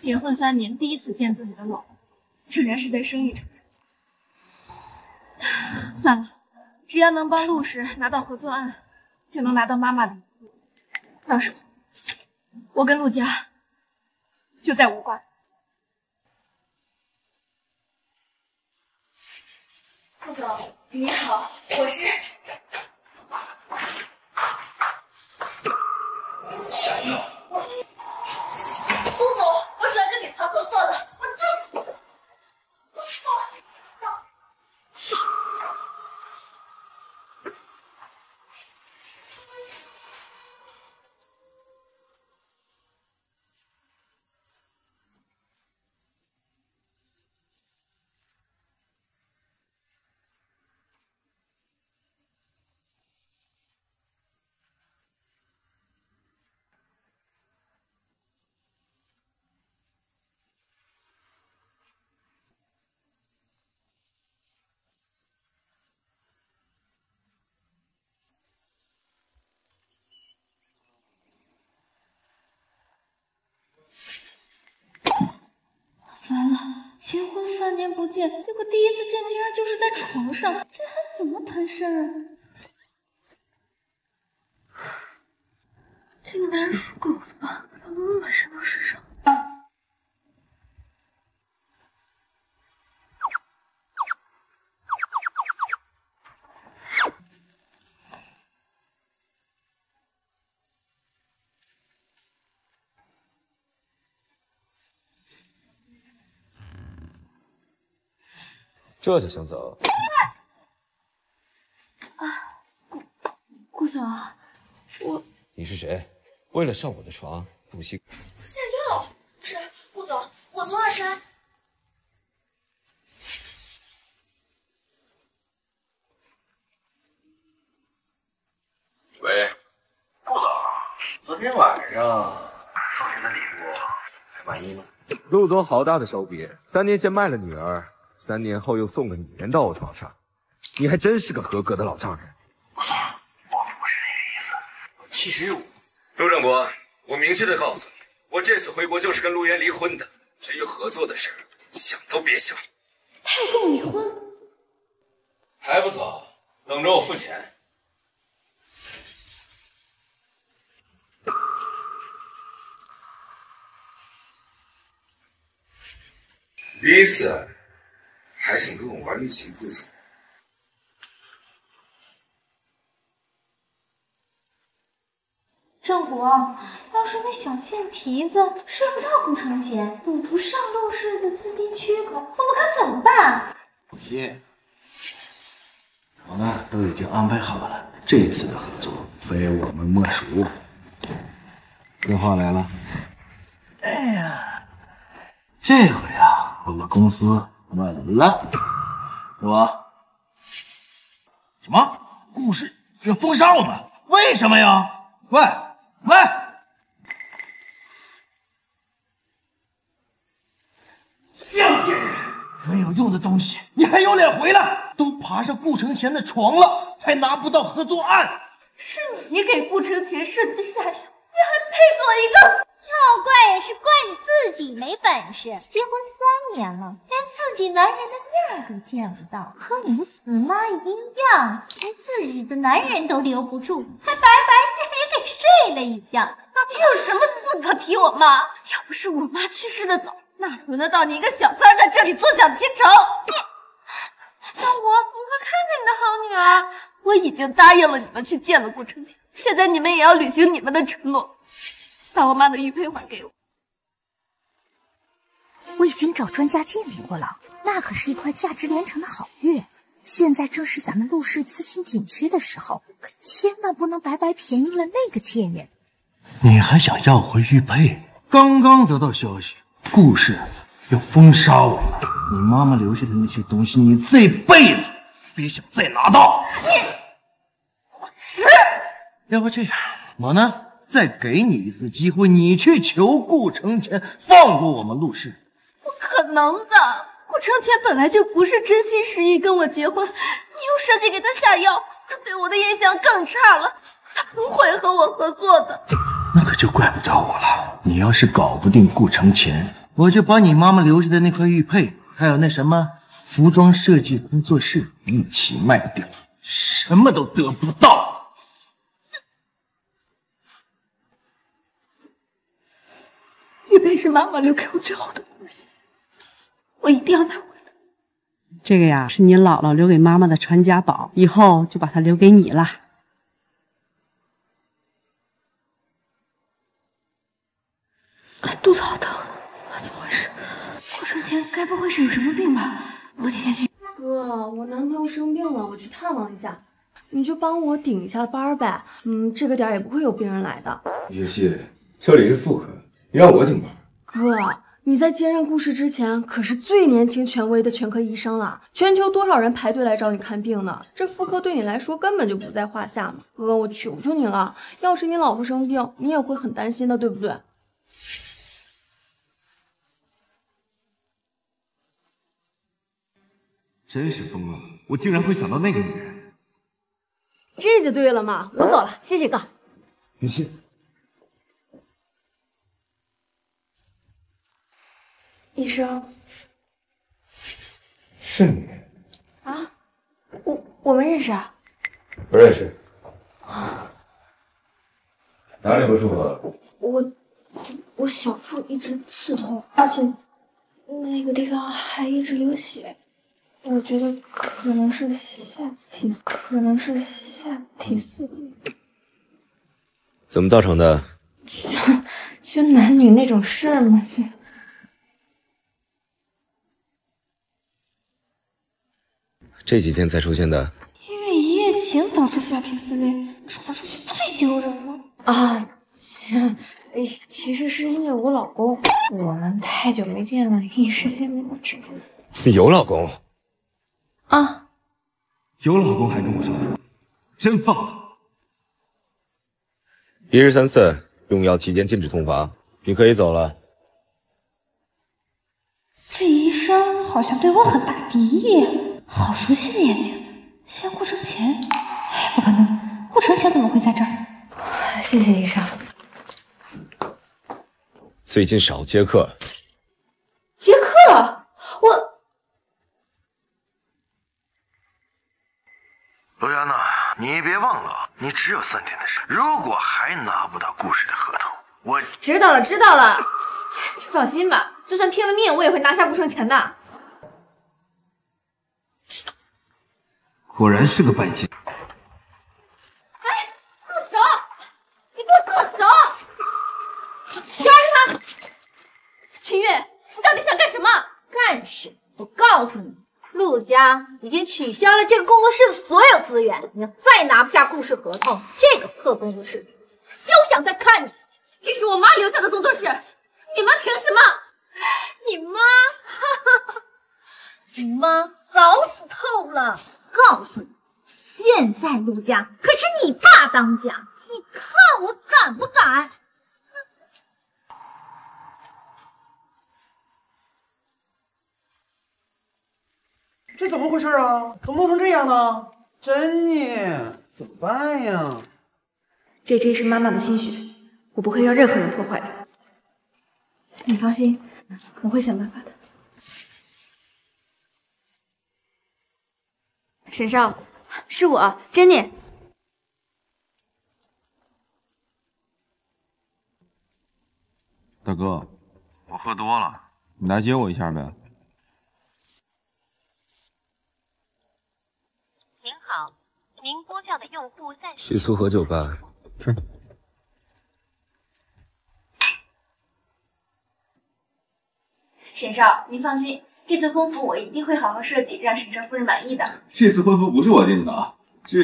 结婚三年第一次见自己的老公，竟然是在生意场上。算了，只要能帮陆氏拿到合作案，就能拿到妈妈的到时候，我跟陆家就再无关。陆总，你好，我是。想要。完了，结婚三年不见，结果第一次见竟然就是在床上，这还怎么谈事儿啊？这个男人属狗的吧？怎么满身都是伤？这就想走？啊，顾顾总，我你是谁？为了上我的床不惜下药？是顾总，我从二山。喂，顾总，昨天晚上送您的礼物还满意吗？陆总好大的手笔，三年前卖了女儿。三年后又送个女人到我床上，你还真是个合格的老丈人。顾总，我不是那个意思。其实，陆正国，我明确的告诉你，我这次回国就是跟陆渊离婚的。至于合作的事，想都别想。他要跟我离婚？还不走？等着我付钱。第一次。还想跟我玩欲擒故纵？郑国，要是那小贱蹄子睡不到顾城前，补不上陆氏的资金缺口，我们可怎么办？放心，我呢都已经安排好了，这次的合作非我们莫属。电话来了。哎呀，这回啊，我们公司。稳了，我什么顾氏要封杀我们？为什么呀？喂喂，样贱人，没有用的东西，你还有脸回来？都爬上顾承前的床了，还拿不到合作案？是你给顾承前设计下药，你还配做一个？要怪也是怪你自己没本事，结婚三年了，连自己男人的面都见不到，和你死妈一样，连自己的男人都留不住，还白白给给睡了一觉。你有什么资格提我妈？要不是我妈去世的早，哪轮得到你一个小三在这里坐享其成？你让我如何看看你的好女儿？我已经答应了你们去见了顾城前，现在你们也要履行你们的承诺。把我妈的玉佩还给我！我已经找专家鉴定过了，那可是一块价值连城的好玉。现在正是咱们陆氏资金紧缺的时候，可千万不能白白便宜了那个贱人。你还想要回玉佩？刚刚得到消息，顾氏要封杀我们，你妈妈留下的那些东西，你这辈子别想再拿到。你，我是。要不这样，我呢？再给你一次机会，你去求顾承前放过我们陆氏。不可能的，顾承前本来就不是真心实意跟我结婚，你又设计给他下药，他对我的印象更差了，他不会和我合作的。那可就怪不着我了。你要是搞不定顾承前，我就把你妈妈留下的那块玉佩，还有那什么服装设计工作室一起卖掉，什么都得不到。玉佩是妈妈留给我最好的东西，我一定要拿回来。这个呀，是你姥姥留给妈妈的传家宝，以后就把它留给你了。肚子好疼，怎么回事？我生前该不会是有什么病吧？我得先去。哥，我男朋友生病了，我去探望一下，你就帮我顶一下班呗。嗯，这个点也不会有病人来的。叶希，这里是妇科，你让我顶班？哥，你在接任顾氏之前可是最年轻、权威的全科医生了，全球多少人排队来找你看病呢？这妇科对你来说根本就不在话下嘛。哥，我求求你了，要是你老婆生病，你也会很担心的，对不对？真是疯了！我竟然会想到那个女人。这就对了嘛！我走了，谢谢哥。雨欣，医生是你？啊，我我们认识啊？不认识。啊哪里不舒服？我我小腹一直刺痛，而且那个地方还一直流血。我觉得可能是下体，可能是下体撕裂。怎么造成的？就就男女那种事儿嘛，就这几天才出现的？因为一夜情导致下体撕裂，传出去太丢人了。啊，这其实是因为我老公，我们太久没见了，一时间没有知道。你有老公？啊，有老公还跟我上床，真放荡！一日三次，用药期间禁止同房，你可以走了。这医生好像对我很大敌意，好熟悉的眼睛，像顾城前？哎，不可能，顾城前怎么会在这儿？谢谢医生。最近少接客。接客？我。罗阳呐，你别忘了，你只有三天的时间。如果还拿不到顾氏的合同，我知道了，知道了。放心吧，就算拼了命，我也会拿下顾城钱的。果然是个败家。哎，住手！你给我住手！抓住他！秦月，你到底想干什么？干什么？我告诉你。陆家已经取消了这个工作室的所有资源，你要再拿不下顾氏合同，这个破工作室休想再看你。这是我妈留下的工作室，你们凭什么？你妈，哈哈你妈早死透了。告诉你，现在陆家可是你爸当家，你看我敢不敢？这怎么回事啊？怎么弄成这样呢？珍妮，怎么办呀？这真是妈妈的心血，我不会让任何人破坏的。你放心，我会想办法的。沈少，是我，珍妮。大哥，我喝多了，你来接我一下呗。您好，您拨叫的用户暂时。去苏荷酒吧。是。沈少，您放心，这次婚服我一定会好好设计，让沈少夫人满意的。这次婚服不是我定的啊，这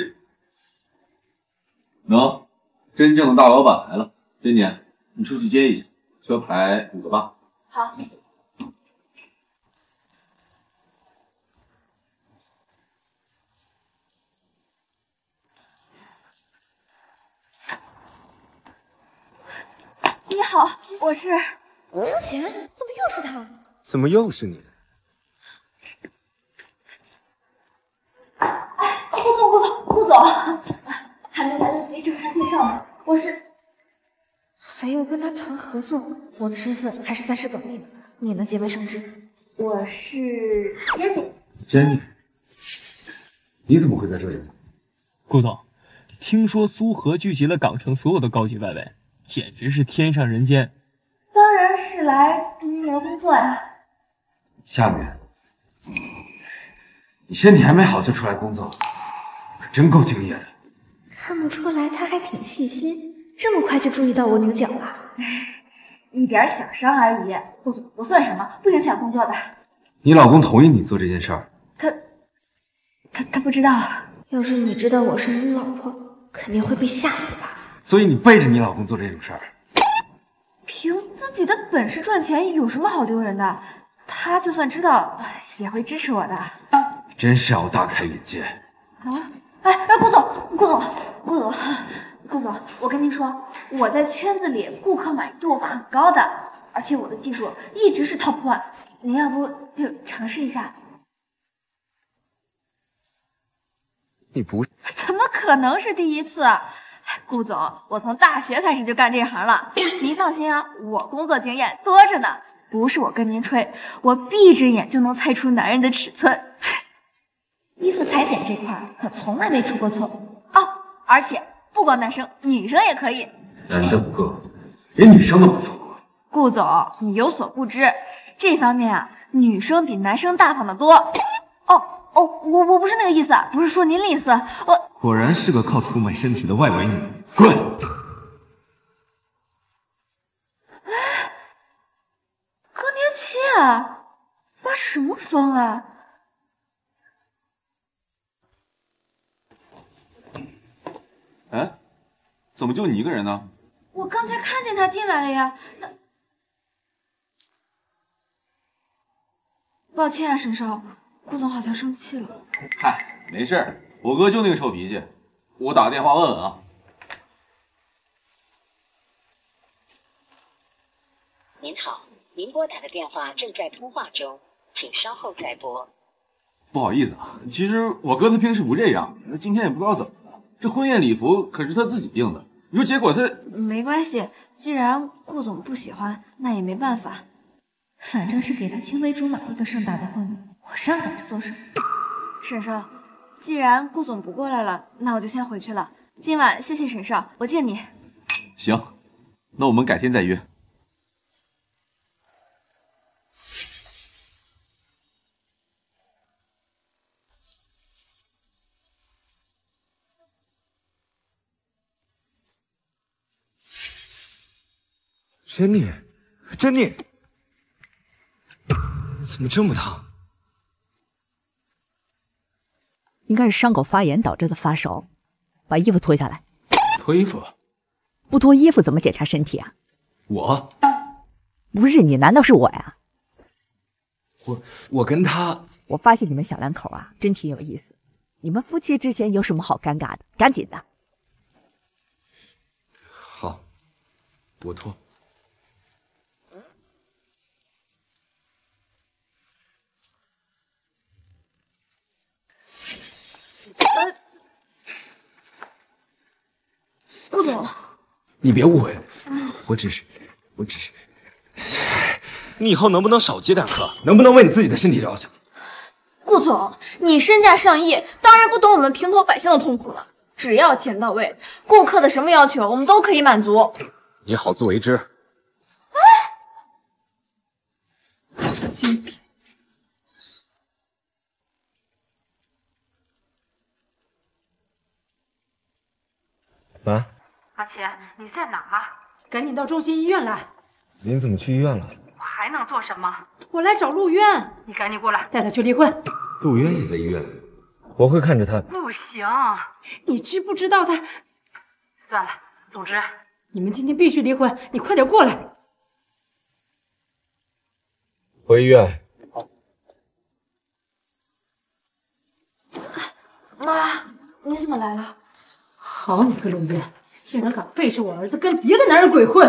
喏，真正的大老板来了。珍妮，你出去接一下，车牌五个八。好。你好，我是之前怎么又是他？怎么又是你？哎，顾总，顾总，顾总，还没来得及正式介绍呢。我是还要跟他谈合作，我的身份还是暂时保密吧。你呢，节外生枝？我是珍妮。珍妮，你怎么会在这里？顾总，听说苏荷聚集了港城所有的高级外围，简直是天上人间。当然是来跟您聊工作呀。夏雨，你身体还没好就出来工作，可真够敬业的。看不出来，他还挺细心，这么快就注意到我扭脚了。一点小伤而已，顾总不算什么，不影响工作的。你老公同意你做这件事儿？他，他他不知道。要是你知道我是你老婆，肯定会被吓死吧？所以你背着你老公做这种事儿？凭自己的本事赚钱有什么好丢人的？他就算知道，也会支持我的。真是让我大开眼界。啊！哎哎，顾总，顾总，顾总，顾总，我跟您说，我在圈子里顾客满意度很高的，而且我的技术一直是 top one。您要不就尝试一下？你不 怎么可能是第一次？顾总，我从大学开始就干这行了。您放心啊，我工作经验多着呢。不是我跟您吹，我闭着眼就能猜出男人的尺寸。衣服裁剪这块可从来没出过错哦。而且不光男生，女生也可以。男的不够，连女生都不放过。顾总，你有所不知，这方面啊，女生比男生大方的多。哦哦，我我不是那个意思，不是说您吝啬。我果然是个靠出卖身体的外围女，滚！更年期啊，发什么疯啊？哎，怎么就你一个人呢？我刚才看见他进来了呀。那抱歉啊，沈少，顾总好像生气了。嗨，没事，我哥就那个臭脾气。我打个电话问问啊。您好，您拨打的电话正在通话中，请稍后再拨。不好意思啊，其实我哥他平时不这样，那今天也不知道怎么了。这婚宴礼服可是他自己定的，你说结果他……没关系，既然顾总不喜欢，那也没办法。反正是给他青梅竹马一个盛大的婚礼，我上赶着做什么？沈少，既然顾总不过来了，那我就先回去了。今晚谢谢沈少，我敬你。行，那我们改天再约。珍妮，珍妮，怎么这么烫？应该是伤口发炎导致的发烧。把衣服脱下来。脱衣服？不脱衣服怎么检查身体啊？我不是你，难道是我呀？我我跟他，我发现你们小两口啊，真挺有意思。你们夫妻之间有什么好尴尬的？赶紧的。好，我脱。顾总，你别误会，我只是，我只是，你以后能不能少接点客？能不能为你自己的身体着想？顾总，你身价上亿，当然不懂我们平头百姓的痛苦了。只要钱到位，顾客的什么要求我们都可以满足。你好自为之。神经病！妈，阿钱，你在哪儿？赶紧到中心医院来！您怎么去医院了？我还能做什么？我来找陆渊，你赶紧过来，带他去离婚。陆渊也在医院，我会看着他。不行，你知不知道他？算了，总之你们今天必须离婚，你快点过来。回医院。妈，你怎么来了？好你个陆渊，竟然敢背着我儿子跟别的男人鬼混！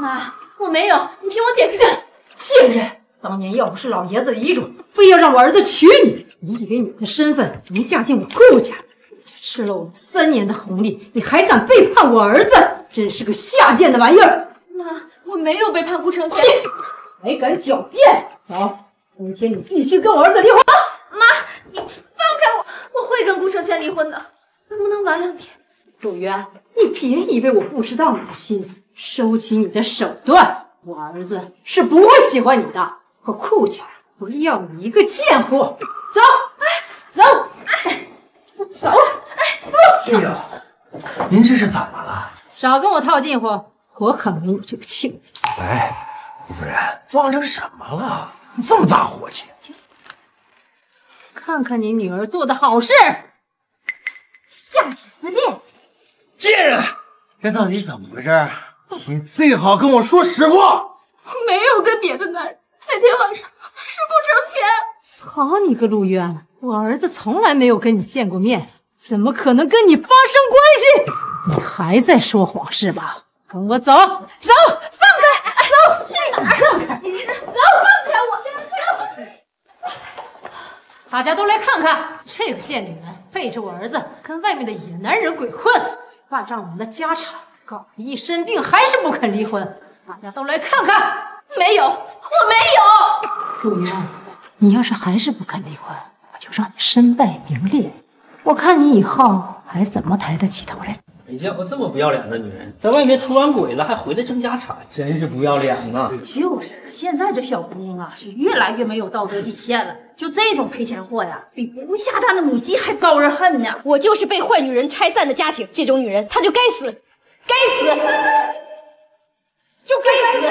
妈，我没有，你听我点评。贱人！当年要不是老爷子的遗嘱，非要让我儿子娶你，你以为你的身份能嫁进我顾家？你这吃了我们三年的红利，你还敢背叛我儿子？真是个下贱的玩意儿！妈，我没有背叛顾承前。还敢狡辩？走，今天你必须跟我儿子离婚！妈，你放开我，我会跟顾承谦离婚的，能不能晚两天？陆渊，你别以为我不知道你的心思，收起你的手段，我儿子是不会喜欢你的。和顾家不要你一个贱货！走，哎，走，哎，走，哎，哎呦，您这是怎么了？少跟我套近乎，我可没你这个亲家。哎，顾夫人，慌成什么了？你这么大火气？看看你女儿做的好事，下体撕裂！贱人，这到底怎么回事？你最好跟我说实话。没有跟别的男人，那天晚上是顾承谦。好你个陆渊，我儿子从来没有跟你见过面，怎么可能跟你发生关系？你还在说谎是吧？跟我走，走，放开，走，去哪儿？放开，你走，放开我！现在走。大家都来看看，这个贱女人背着我儿子跟外面的野男人鬼混，霸占我们的家产，搞得一身病还是不肯离婚。大家都来看看，没有，我没有。陆明，你要是还是不肯离婚，我就让你身败名裂。我看你以后还怎么抬得起头来？没见过这么不要脸的女人，在外面出完轨了还回来争家产，真是不要脸呐！就是，现在这小姑娘啊，是越来越没有道德底线了。就这种赔钱货呀，比不下蛋的母鸡还招人恨呢。我就是被坏女人拆散的家庭，这种女人她就该死，该死，就该死。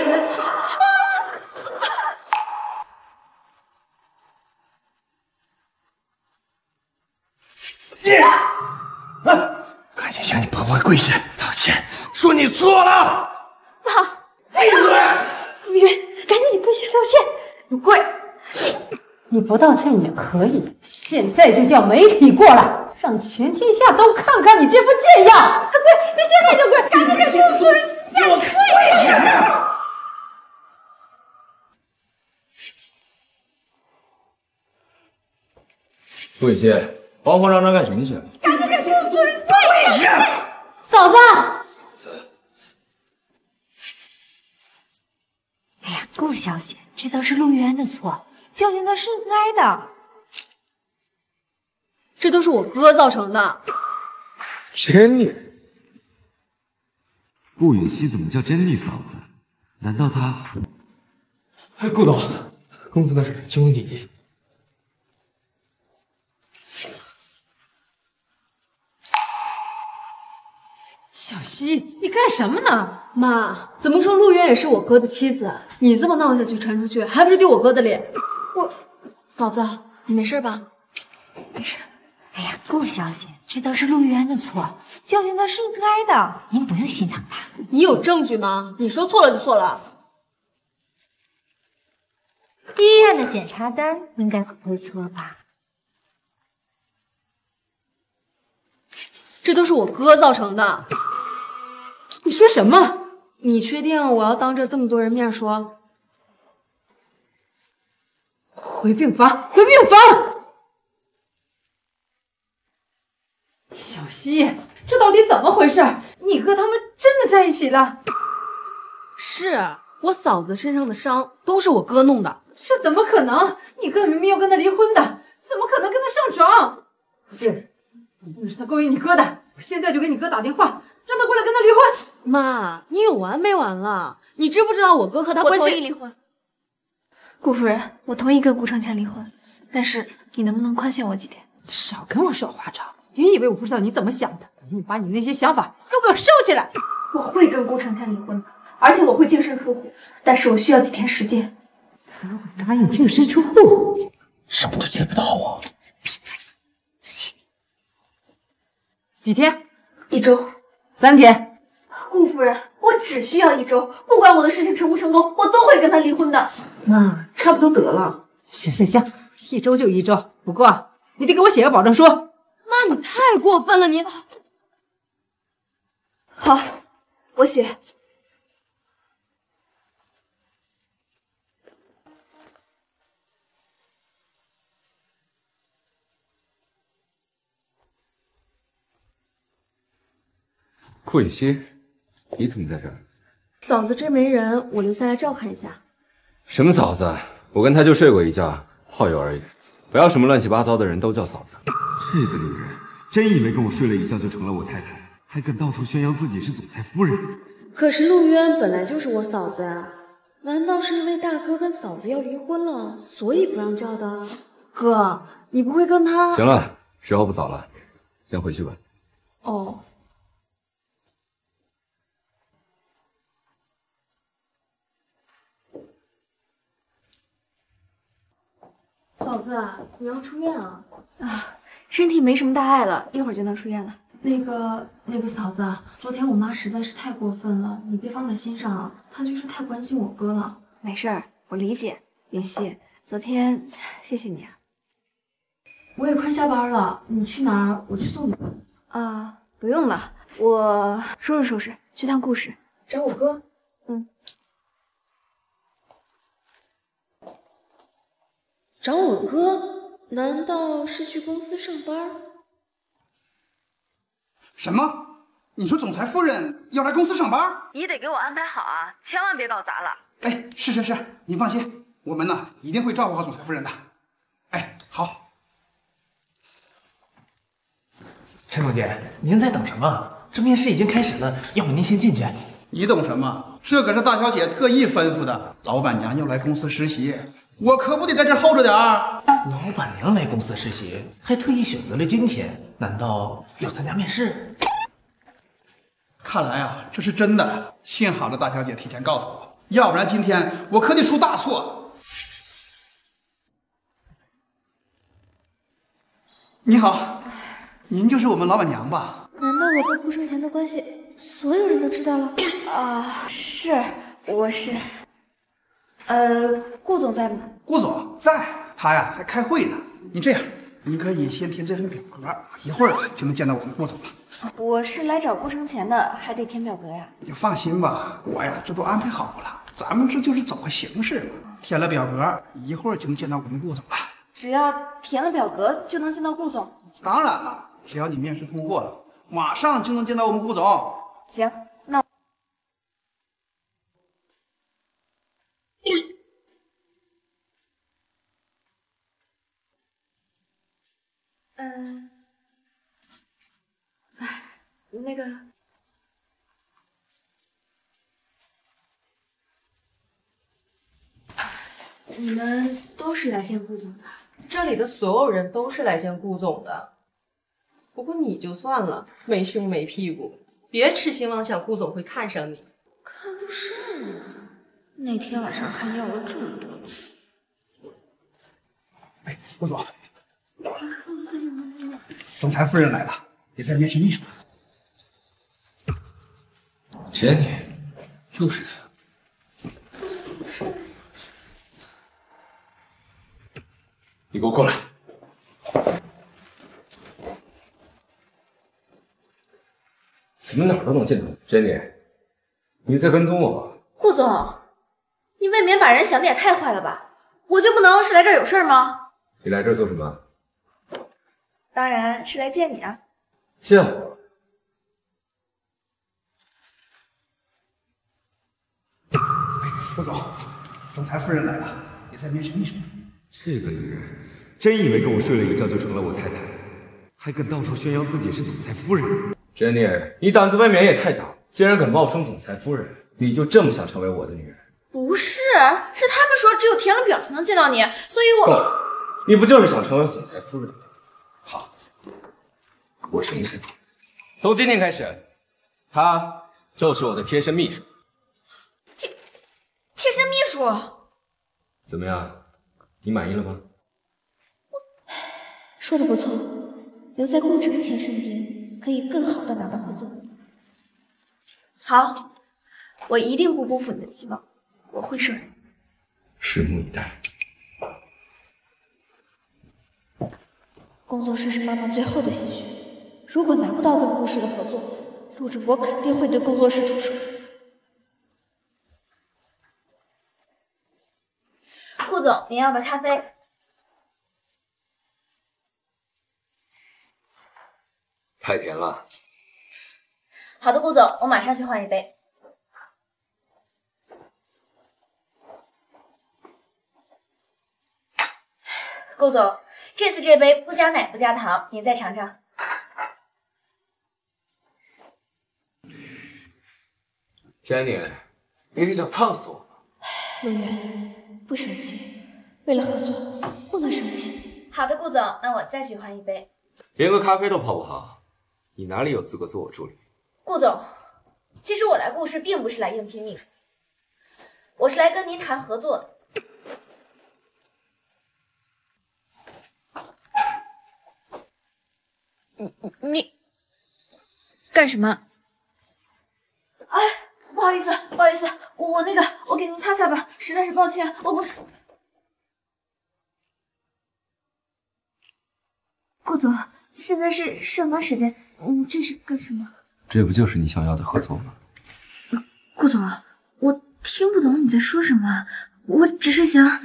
赶紧向你婆婆跪下道歉，说你错了。爸，闭嘴！陆云，赶紧跪下道歉。你跪，你不道歉也可以。现在就叫媒体过来，让全天下都看看你这副贱样。快跪，你现在就跪，赶紧给邱夫人下跪下！顾雨欣，慌慌张张干什么去？嫂子，嫂子，哎呀，顾小姐，这都是陆渊的错，教训他是应该的。这都是我哥造成的。珍妮，顾允熙怎么叫珍妮嫂子？难道她？哎，顾总，公司的事情况紧急。小溪，你干什么呢？妈，怎么说陆渊也是我哥的妻子，你这么闹下去传出去，还不是丢我哥的脸？我，嫂子，你没事吧？没事。哎呀，顾小姐，这都是陆渊的错，教训他是应该的，您不用心疼他。你有证据吗？你说错了就错了。医院的检查单应该不会错吧？这都是我哥造成的。你说什么？你确定我要当着这么多人面说？回病房，回病房！小溪，这到底怎么回事？你哥他们真的在一起了？是我嫂子身上的伤都是我哥弄的。这怎么可能？你哥明明要跟他离婚的，怎么可能跟他上床？不是，一定是他勾引你哥的。我现在就给你哥打电话，让他过来跟他离婚。妈，你有完没完了？你知不知道我哥和他关系？我同意离婚。顾夫人，我同意跟顾承谦离婚，但是你能不能宽限我几天？少跟我耍花招！别以为我不知道你怎么想的，把你那些想法都给我收起来。我会跟顾承谦离婚的，而且我会净身出户，但是我需要几天时间。如果答应净身出户，什么都见不到啊！闭嘴。几天？一周。三天。顾夫人，我只需要一周，不管我的事情成不成功，我都会跟他离婚的。那，差不多得了。行行行，一周就一周，不过你得给我写个保证书。妈，你太过分了，你。好，我写。顾雨欣，你怎么在这儿？嫂子这没人，我留下来照看一下。什么嫂子？我跟她就睡过一觉，炮友而已。不要什么乱七八糟的人都叫嫂子。这个女人真以为跟我睡了一觉就成了我太太，还敢到处宣扬自己是总裁夫人。可是陆渊本来就是我嫂子啊，难道是因为大哥跟嫂子要离婚了，所以不让叫的？哥，你不会跟他……行了，时候不早了，先回去吧。哦。嫂子，你要出院啊？啊，身体没什么大碍了，一会儿就能出院了。那个，那个嫂子，昨天我妈实在是太过分了，你别放在心上啊。她就是太关心我哥了。没事儿，我理解。云溪，昨天谢谢你啊。我也快下班了，你去哪儿？我去送你。啊，不用了，我收拾收拾，去趟顾氏找我哥。嗯。找我哥？难道是去公司上班？什么？你说总裁夫人要来公司上班？你得给我安排好啊，千万别搞砸了。哎，是是是，你放心，我们呢一定会照顾好总裁夫人的。哎，好。陈总监，您在等什么？这面试已经开始了，要不您先进去？你懂什么？这可是大小姐特意吩咐的，老板娘要来公司实习，我可不得在这候着点儿。老板娘来公司实习，还特意选择了今天，难道要参加面试？看来啊，这是真的。幸好这大小姐提前告诉我，要不然今天我可得出大错。你好，您就是我们老板娘吧？难道我跟顾生前的关系所有人都知道了？啊，是，我是。呃，顾总在吗？顾总在，他呀在开会呢。你这样，你可以先填这份表格，一会儿啊就能见到我们顾总了。我是来找顾生前的，还得填表格呀。你放心吧，我呀这都安排好了，咱们这就是走个形式嘛。填了表格，一会儿就能见到我们顾总了。只要填了表格就能见到顾总？当然了，只要你面试通过了，马上就能见到我们顾总。行，那。嗯，哎，那个，你们都是来见顾总的？这里的所有人都是来见顾总的。不过你就算了，没胸没屁股，别痴心妄想顾总会看上你。看不上我？那天晚上还要了这么多次。哎，顾总。总裁夫人来了，也在面试秘书。Jenny，又是他。你给我过来！怎么哪儿都能见到？Jenny，你在跟踪我？顾总，你未免把人想的也太坏了吧？我就不能是来这儿有事吗？你来这儿做什么？当然是来见你啊！见我？顾总，总裁夫人来了，也在面试秘书。这个女人真以为跟我睡了一觉就成了我太太，还敢到处宣扬自己是总裁夫人。Jenny，你胆子未免也太大，竟然敢冒充总裁夫人，你就这么想成为我的女人？不是，是他们说只有填了表才能见到你，所以我够了，你不就是想成为总裁夫人吗？好，我承认，从今天开始，他就是我的贴身秘书。贴贴身秘书？怎么样，你满意了吗？说的不错，留在顾承前身边，可以更好的拿到合作。好，我一定不辜负你的期望，我会胜任。拭目以待。工作室是妈妈最后的心血，如果拿不到跟顾氏的合作，陆振博肯定会对工作室出手。顾总，您要的咖啡。太甜了。好的，顾总，我马上去换一杯。顾总，这次这杯不加奶不加糖，您再尝尝。珍妮，你是想烫死我吗？陆远，不生气，为了合作不能生气。好的，顾总，那我再去换一杯。连个咖啡都泡不好，你哪里有资格做我助理？顾总，其实我来顾氏并不是来应聘秘书，我是来跟您谈合作的。你你干什么？哎，不好意思，不好意思，我我那个，我给您擦擦吧，实在是抱歉，我不。顾总，现在是上班时间，你这是干什么？这不就是你想要的合作吗？顾总，我听不懂你在说什么，我只是想……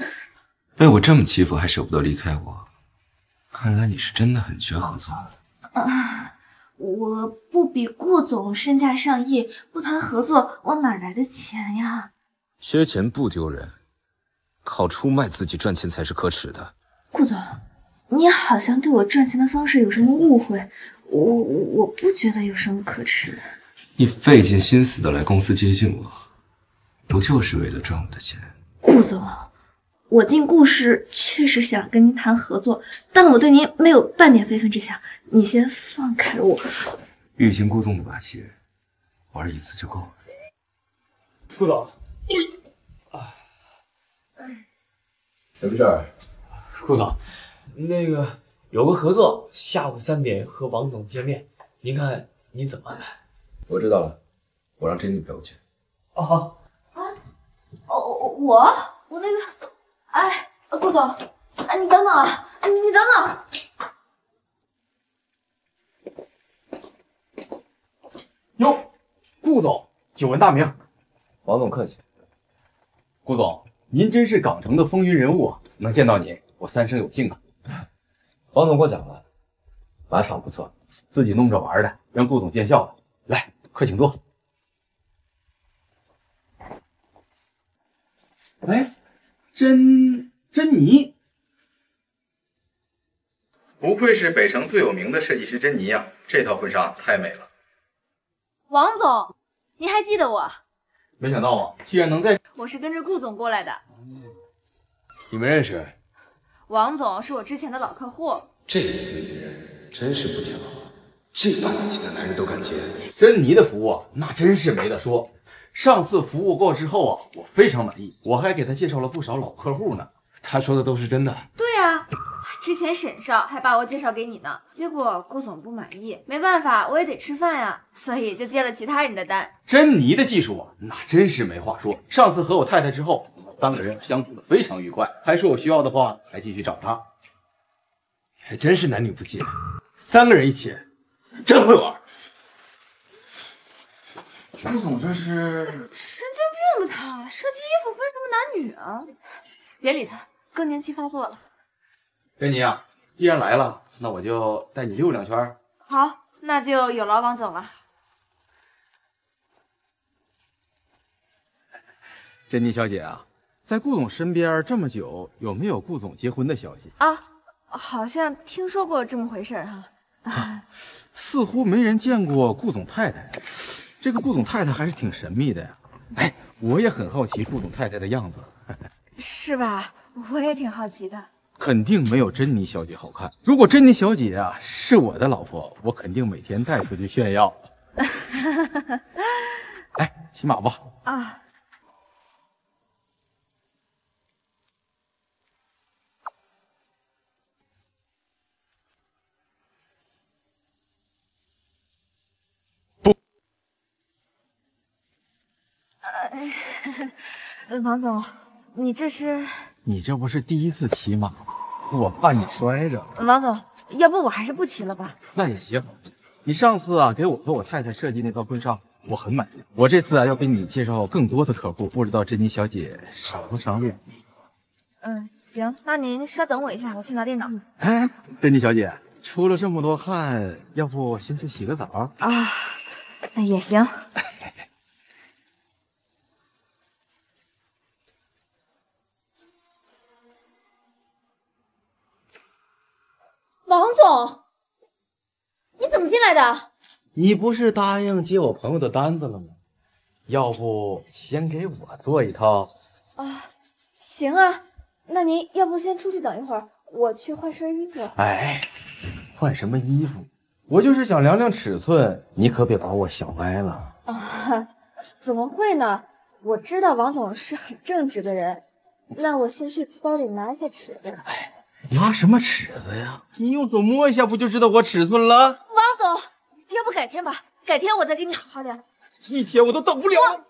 被我这么欺负还舍不得离开我，看来你是真的很缺合作。啊，我不比顾总身价上亿，不谈合作，我哪来的钱呀？缺钱不丢人，靠出卖自己赚钱才是可耻的。顾总，你好像对我赚钱的方式有什么误会，我我不觉得有什么可耻的。你费尽心思的来公司接近我，不就是为了赚我的钱？顾总，我进顾氏确实想跟您谈合作，但我对您没有半点非分之想，你先放开我。欲擒故纵的把戏，玩一次就够了。顾总，啊什么事儿？顾总，那个有个合作，下午三点和王总见面，您看您怎么安排？我知道了，我让珍妮陪我去。哦好。啊哦，我我那个，哎，顾总，哎，你等等啊，你你等等。哟，顾总，久闻大名。王总客气。顾总，您真是港城的风云人物啊！能见到你，我三生有幸啊。王总过奖了，马场不错，自己弄着玩的，让顾总见笑了。来，快请坐。哎，珍珍妮，不愧是北城最有名的设计师珍妮呀，这套婚纱太美了。王总，您还记得我？没想到啊，既然能在……我是跟着顾总过来的。你们认识？王总是我之前的老客户。这死女人真是不讲，这把年纪的男人都敢接。珍妮的服务啊，那真是没得说。上次服务过之后啊，我非常满意，我还给他介绍了不少老客户呢。他说的都是真的。对呀，之前沈少还把我介绍给你呢，结果顾总不满意，没办法，我也得吃饭呀，所以就接了其他人的单。珍妮的技术啊，那真是没话说。上次和我太太之后，三个人相处的非常愉快，还说有需要的话还继续找她。还真是男女不接，三个人一起，真会玩。顾总这是神经病吧他？设计衣服分什么男女啊？别理他，更年期发作了。珍妮啊，既然来了，那我就带你溜两圈。好，那就有劳王总了。珍妮小姐啊，在顾总身边这么久，有没有顾总结婚的消息啊？好像听说过这么回事哈。啊，似乎没人见过顾总太太。这个顾总太太还是挺神秘的呀。哎，我也很好奇顾总太太的样子。是吧？我也挺好奇的。肯定没有珍妮小姐好看。如果珍妮小姐啊是我的老婆，我肯定每天带出去炫耀。哎，骑马吧。啊。呃，王总，你这是？你这不是第一次骑马吗？我怕你摔着。王总，要不我还是不骑了吧？那也行。你上次啊给我和我太太设计那套婚纱，我很满意。我这次啊要给你介绍更多的客户，不知道珍妮小姐赏不赏脸？嗯，行，那您稍等我一下，我去拿电脑。哎，珍妮小姐，出了这么多汗，要不先去洗个澡？啊，那也行。的？你不是答应接我朋友的单子了吗？要不先给我做一套？啊，行啊，那您要不先出去等一会儿，我去换身衣服。哎，换什么衣服？我就是想量量尺寸，你可别把我想歪了。啊，怎么会呢？我知道王总是很正直的人，那我先去包里拿一下尺子。哎，拿什么尺子呀？你用手摸一下不就知道我尺寸了？王总，要不改天吧，改天我再给你好好聊。一天我都等不了。王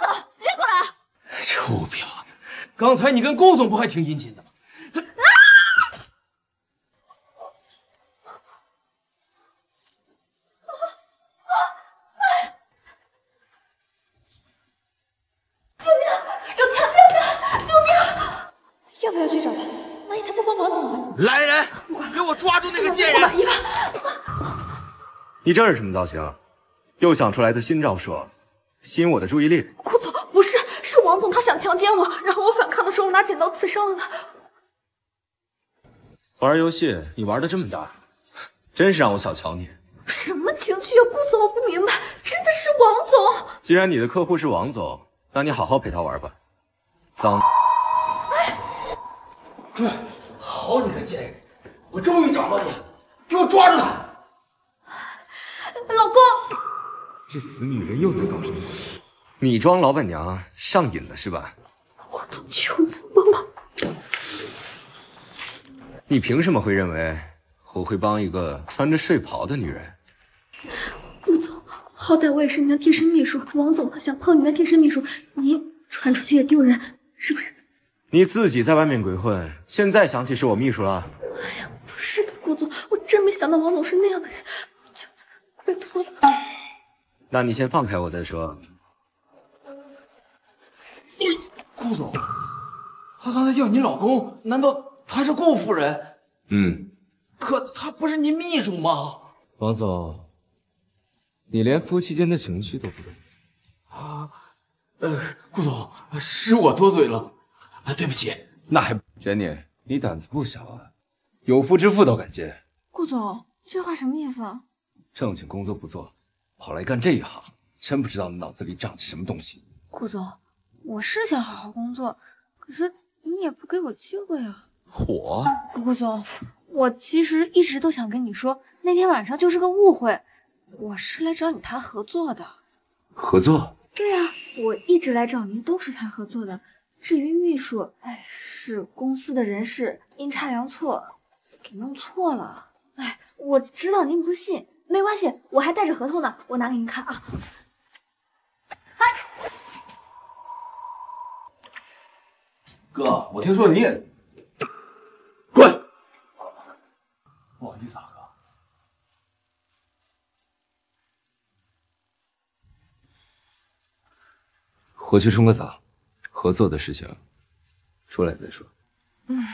总，别过来！臭婊子，刚才你跟顾总不还挺殷勤的吗？救命！有强奸犯！救命！要不要去找他？万一他不帮忙怎么办？来人，给我抓住那个贱人！我满意吧？你这是什么造型？又想出来的新招数，吸引我的注意力。顾总，不是，是王总，他想强奸我，然后我反抗的时候拿剪刀刺伤了他。玩游戏你玩的这么大，真是让我小瞧你。什么情趣啊，顾总，我不明白，真的是王总。既然你的客户是王总，那你好好陪他玩吧。脏。哎好你个贱人，我终于找到你了，给我抓住他！老公，这死女人又在搞什么鬼？你装老板娘上瘾了是吧？我都求你帮忙。你凭什么会认为我会帮一个穿着睡袍的女人？顾总，好歹我也是您的贴身秘书，王总他想碰您的贴身秘书，您传出去也丢人，是不是？你自己在外面鬼混，现在想起是我秘书了？哎呀，不是的，顾总，我真没想到王总是那样的人。那你先放开我再说。顾总，他刚才叫你老公，难道他是顾夫人？嗯，可他不是您秘书吗？王总，你连夫妻间的情绪都不懂啊？呃，顾总，是我多嘴了，啊，对不起。那还，Jenny，你胆子不小啊，有夫之妇都敢见。顾总，这话什么意思啊？正经工作不做，跑来干这一行，真不知道你脑子里长的什么东西。顾总，我是想好好工作，可是你也不给我机会啊。火，顾总，我其实一直都想跟你说，那天晚上就是个误会，我是来找你谈合作的。合作？对啊，我一直来找您都是谈合作的。至于秘书，哎，是公司的人事阴差阳错给弄错了。哎，我知道您不信，没关系，我还带着合同呢，我拿给您看啊。哎，哥，我听说你也。滚！不好意思啊，哥。我去冲个澡，合作的事情出来再说。嗯。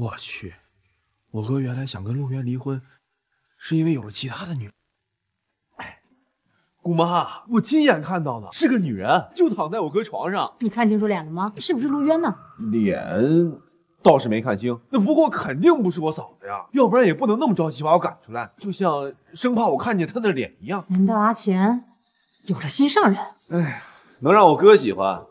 我去，我哥原来想跟陆渊离婚，是因为有了其他的女人。姑妈，我亲眼看到的是个女人，就躺在我哥床上。你看清楚脸了吗？是不是陆渊呢？脸倒是没看清，那不过肯定不是我嫂子呀，要不然也不能那么着急把我赶出来，就像生怕我看见她的脸一样。难道阿钱有了心上人？哎，能让我哥喜欢，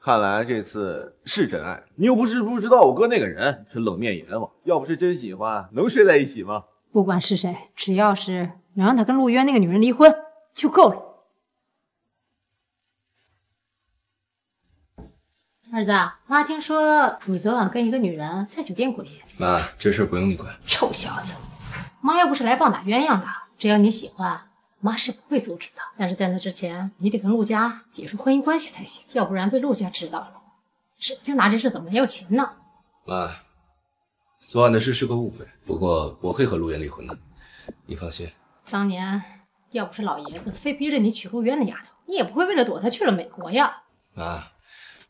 看来这次是真爱。你又不是不知道我哥那个人是冷面阎王，要不是真喜欢，能睡在一起吗？不管是谁，只要是能让他跟陆渊那个女人离婚。就够了，儿子，妈听说你昨晚跟一个女人在酒店过夜。妈，这事不用你管。臭小子，妈又不是来棒打鸳鸯的，只要你喜欢，妈是不会阻止的。但是在那之前，你得跟陆家解除婚姻关系才行，要不然被陆家知道了，指不定拿这事怎么要钱呢。妈，昨晚的事是个误会，不过我会和陆源离婚的，你放心。当年。要不是老爷子非逼着你娶陆渊的丫头，你也不会为了躲他去了美国呀。妈，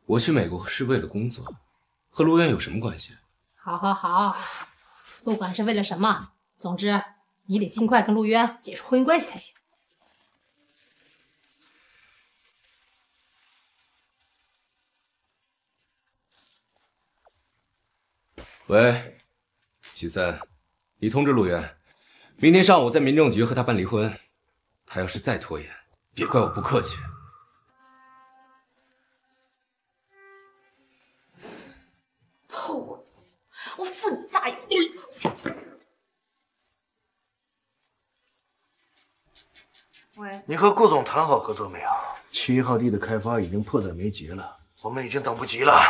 我去美国是为了工作，和陆渊有什么关系？好，好，好，不管是为了什么，总之你得尽快跟陆渊解除婚姻关系才行。喂许森你通知陆渊明天上午在民政局和他办离婚他要是再拖延别怪我不客气。喂，你和顾总谈好合作没有？七号地的开发已经迫在眉睫了，我们已经等不及了。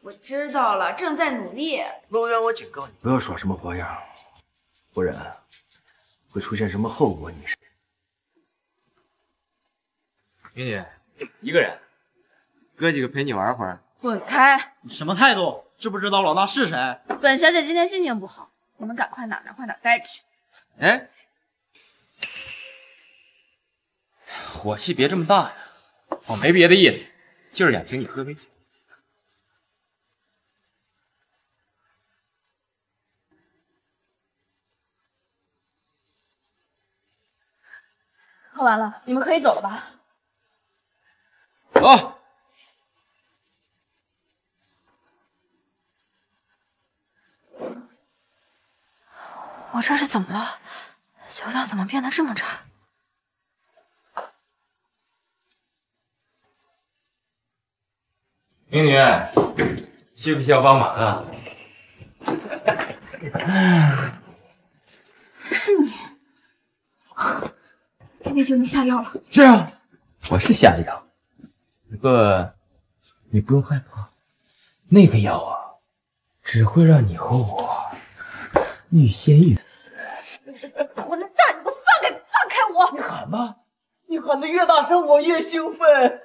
我知道了，正在努力。陆渊，我警告你，不要耍什么花样，不然会出现什么后果，你是？美女，一个人，哥几个陪你玩会儿。滚开！你什么态度？知不知道老大是谁？本小姐今天心情不好，你们赶快哪凉快哪该去。哎，火气别这么大呀！我没别的意思，就是想请你喝杯酒。喝完了，你们可以走了吧？走。我这是怎么了？酒量怎么变得这么差？美女，需不需要帮忙啊？是你，别别救你下药了。是啊，我是下了药，不过你不用害怕，那个药啊，只会让你和我欲仙欲死。混蛋！你给我放开，放开我！你喊吧，你喊的越大声，我越兴奋。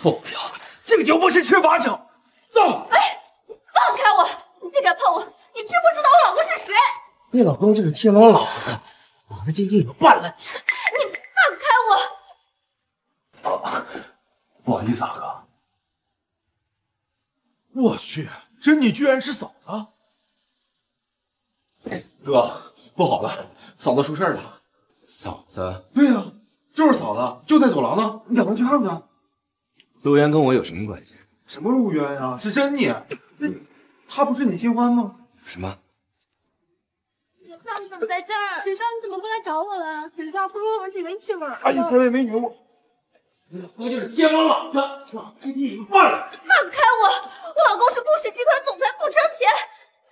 臭婊子，敬酒不吃吃罚酒，走！哎，放开我！你别敢碰我！你知不知道我老公是谁？你老公就是天王老子，老子今天就办了你！你放开我！啊，不好意思啊，哥。我去，这你居然是嫂子！哥，不好了，嫂子出事了。嫂子？对呀、啊，就是嫂子，就在走廊呢，你赶快去看看。陆渊跟我有什么关系？什么陆渊啊？是珍妮，那他不是你新欢吗？什么？小少你怎么在这儿？雪少你怎么不来找我了？雪少，不如我们几个一起玩。哎呀，三位美女，我我就是天王老子，老子你办了！放开我！我老公是顾氏集团总裁顾承前，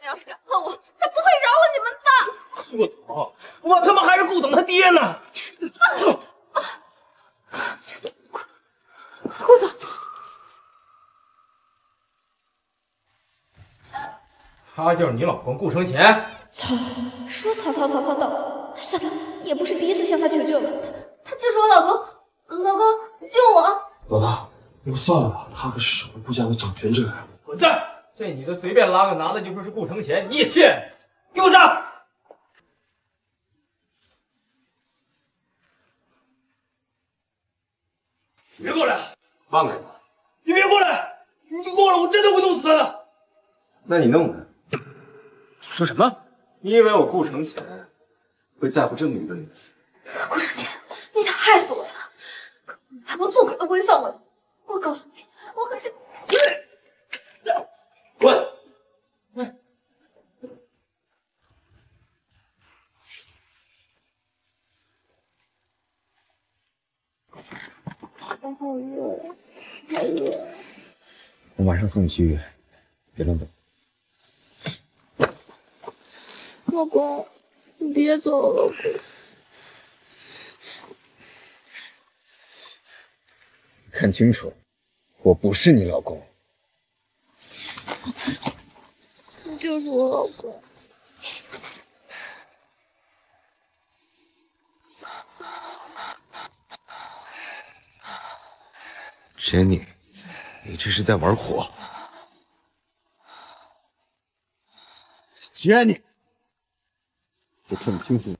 你要是敢碰我，他不会饶了你们的。顾总，我他妈还是顾总他爹呢！顾总，他就是你老公顾承前。操，说曹操曹操到，算了，也不是第一次向他求救了。他就是我老公，老公救我！老大，要不算了吧，他可是首都顾家的掌权者。滚蛋！这女的随便拉个男的就说是顾承前，你也信？给我上！别过来！放开他！你别过来！你过来，我真的会弄死他的！那你弄他？说什么？你以为我顾承前会在乎这么一个女人？顾承前，你想害死我呀？还不做鬼都违反我的！我告诉你，我可是……滚！我好热，好热。我马上送你去医院，别乱动。老公，你别走了，看清楚，我不是你老公。你就是我老公。珍妮，你这是在玩火。珍妮，我看你清楚。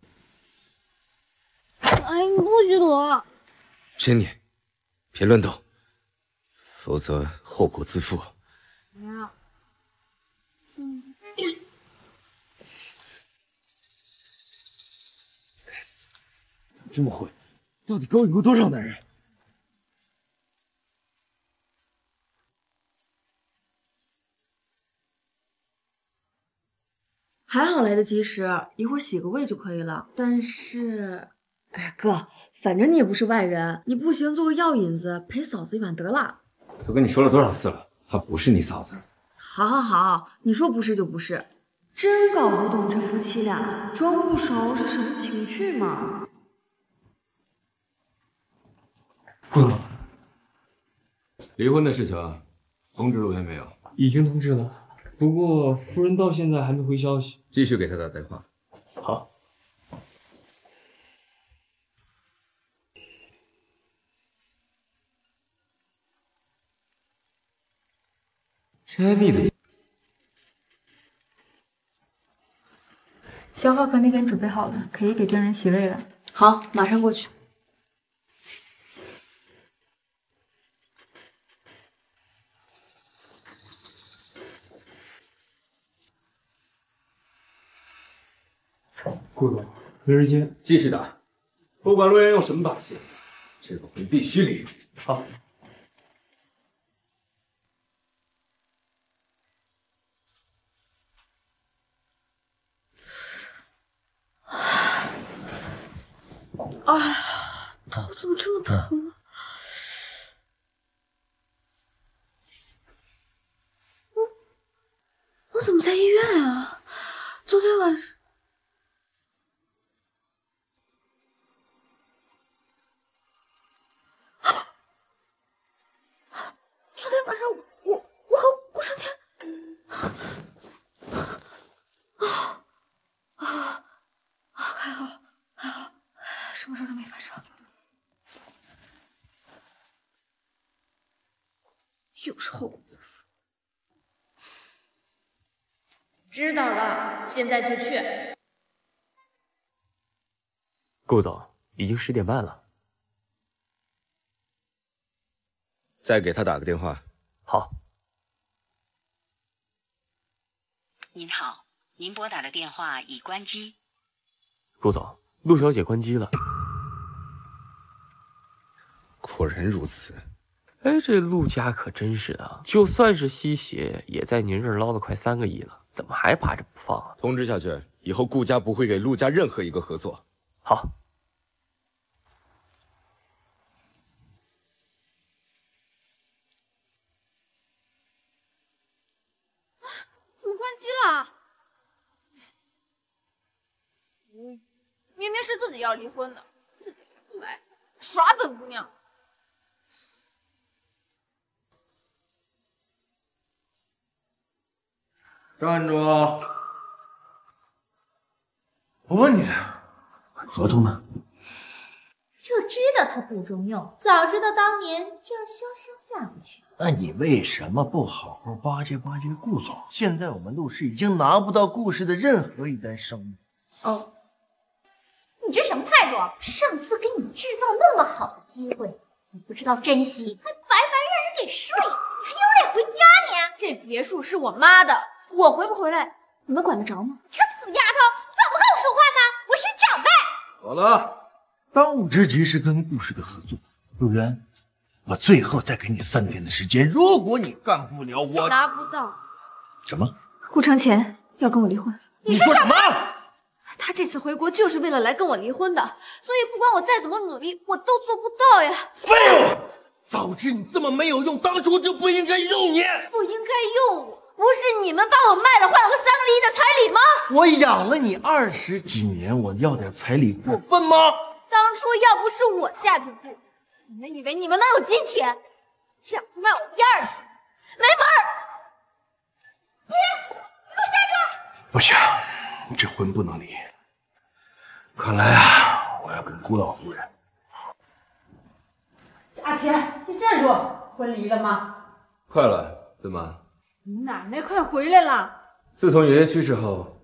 哎，你不许躲！珍妮，别乱动，否则后果自负。不要。嗯。怎么这么会？到底勾引过多少男人？还好来得及时，一会儿洗个胃就可以了。但是，哎，哥，反正你也不是外人，你不行做个药引子陪嫂子一晚得了。都跟你说了多少次了，她不是你嫂子。好，好，好，你说不是就不是。真搞不懂这夫妻俩装不熟是什么情趣嘛？顾总，离婚的事情通知陆渊没有？已经通知了，不过夫人到现在还没回消息。继续给他打电话。好。Jenny 的消化科那边准备好了，可以给病人洗胃了。好，马上过去。顾总，没人接，继续打，不管陆岩用什么把戏，这个婚必须离。好。哎呀，头怎么这么疼啊？我我怎么在医院啊？昨天晚上。昨天晚上我我和顾长谦啊啊啊！还好还好，什么事都没发生。又是后果自负。知道了，现在就去。顾总，已经十点半了。再给他打个电话。好。您好，您拨打的电话已关机。顾总，陆小姐关机了。果然如此。哎，这陆家可真是的，就算是吸血，也在您这儿捞了快三个亿了，怎么还把着不放啊？通知下去，以后顾家不会给陆家任何一个合作。好。怎么关机了？嗯，明明是自己要离婚的，自己还不来，耍本姑娘。站住！我问你，合同呢？就知道他不中用，早知道当年就让潇潇嫁过去。那你为什么不好好巴结巴结顾总？现在我们陆氏已经拿不到顾氏的任何一单生意。哦，你这什么态度？上次给你制造那么好的机会，你不知道珍惜，还白白让人给睡，你还有脸回家你？这别墅是我妈的，我回不回来，你们管得着吗？你个死丫头，怎么跟我说话呢？我是你长辈。好了，当务之急是跟顾氏的合作。陆渊，我最后再给你三天的时间，如果你干不了，我拿不到。什么？顾长前要跟我离婚？你说什么？他这次回国就是为了来跟我离婚的，所以不管我再怎么努力，我都做不到呀。废物！早知你这么没有用，当初就不应该用你。不应该用我，不是你们把我卖了换了个三个亿的彩礼吗？我养了你二十几年，我要点彩礼过分吗？当初要不是我嫁进顾，你们以为你们能有今天？想卖我第二次，没门儿！你，你给我站住！不行，这婚不能离。看来啊，我要跟孤老夫人。阿钱，你站住！婚离了吗？快了，怎么？你奶奶快回来了！自从爷爷去世后，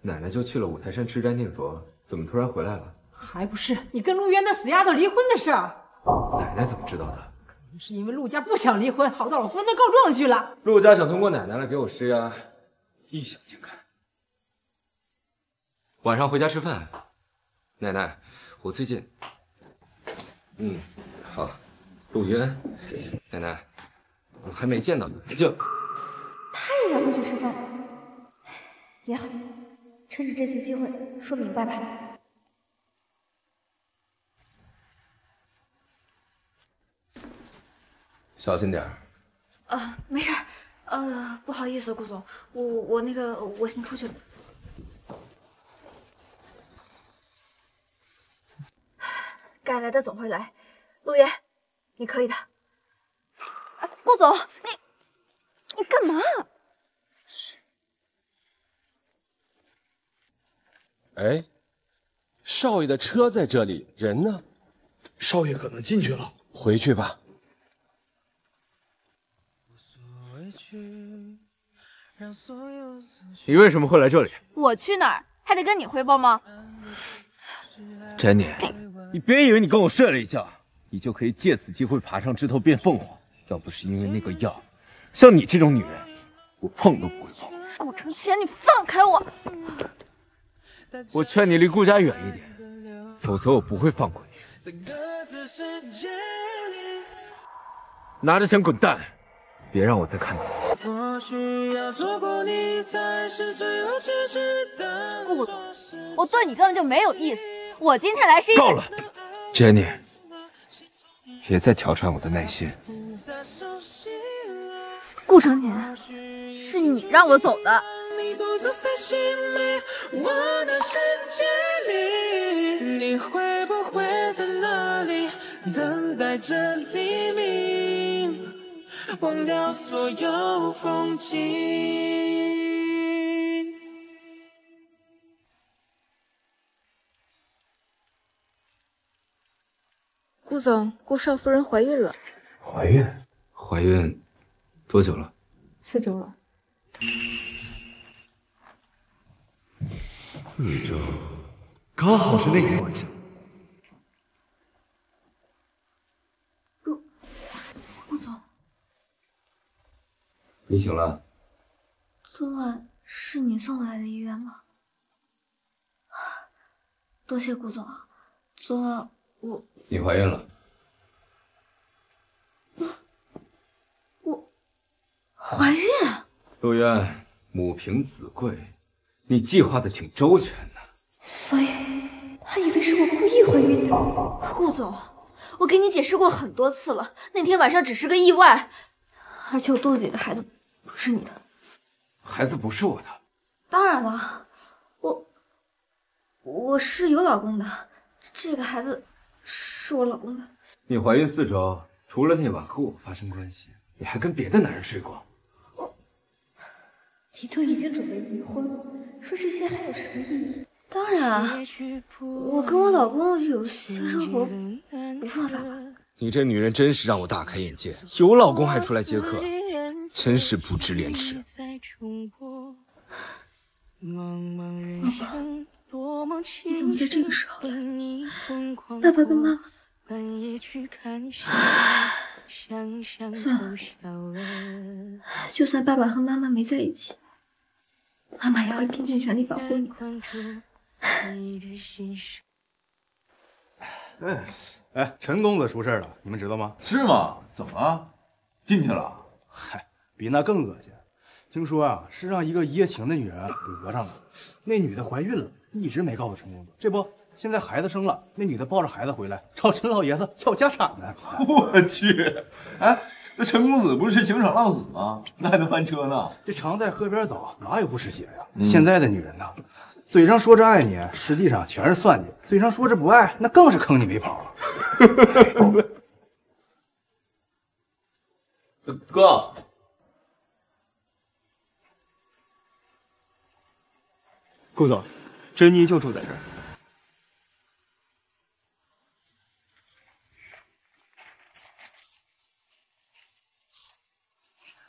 奶奶就去了五台山吃斋念佛，怎么突然回来了？还不是你跟陆渊那死丫头离婚的事儿。奶奶怎么知道的？是因为陆家不想离婚，跑到老夫人那告状去了。陆家想通过奶奶来给我施压，异想天开。晚上回家吃饭，奶奶，我最近……嗯，好，陆渊，奶奶，我还没见到呢，就他也要回去吃饭，也好，趁着这次机会说明白吧。小心点儿。啊，没事儿。呃，不好意思，顾总，我我我那个我先出去了。该来的总会来，陆爷，你可以的。顾总，你你干嘛？哎，少爷的车在这里，人呢？少爷可能进去了。回去吧。你为什么会来这里我去哪儿还得跟你汇报吗？？Jenny，你别以为你跟我睡了一觉，你就可以借此机会爬上枝头变凤凰。要不是因为那个药，像你这种女人，我碰都不会碰。顾承前，你放开我！我劝你离顾家远一点，否则我不会放过你。拿着钱滚蛋，别让我再看到你。顾总，我对你根本就没有意思。我今天来是因为够了，Jenny，别再挑战我的耐心。顾成年，是你让我走的。我的世界里，你会不会在那里等待着黎明，忘掉所有风景？顾总，顾少夫人怀孕了，怀孕？怀孕多久了？四周了。四周，刚好是那天晚上。顾总，你醒了？昨晚是你送我来的医院吗？多谢顾总啊，昨晚我你怀孕了？我怀孕。陆渊，母凭子贵，你计划的挺周全的。所以，他以为是我故意怀孕的。顾总，我给你解释过很多次了，那天晚上只是个意外，而且我肚子里的孩子不是你的。孩子不是我的。当然了，我我是有老公的，这个孩子是我老公的。你怀孕四周，除了那晚和我发生关系，你还跟别的男人睡过？我你都已经准备离婚了，说这些还有什么意义？当然，我跟我老公有性生活不犯法吧？你这女人真是让我大开眼界，有老公还出来接客，真是不知廉耻。老公，你怎么在这个时候来？爸爸跟妈妈……算了，就算爸爸和妈妈没在一起，妈妈也会拼尽全力保护你的。哎哎，陈公子出事了，你们知道吗？是吗？怎么了？进去了？嗨，比那更恶心。听说啊，是让一个一夜情的女人给讹上了。那女的怀孕了，一直没告诉陈公子。这不，现在孩子生了，那女的抱着孩子回来，找陈老爷子要家产呢。我去！哎，那陈公子不是情场浪子吗？那还能翻车呢？这常在河边走，哪有不湿鞋呀？嗯现在的女人呐，嘴上说着爱你，实际上全是算计；嘴上说着不爱，那更是坑你没跑了。哥，顾总，珍妮就住在这儿。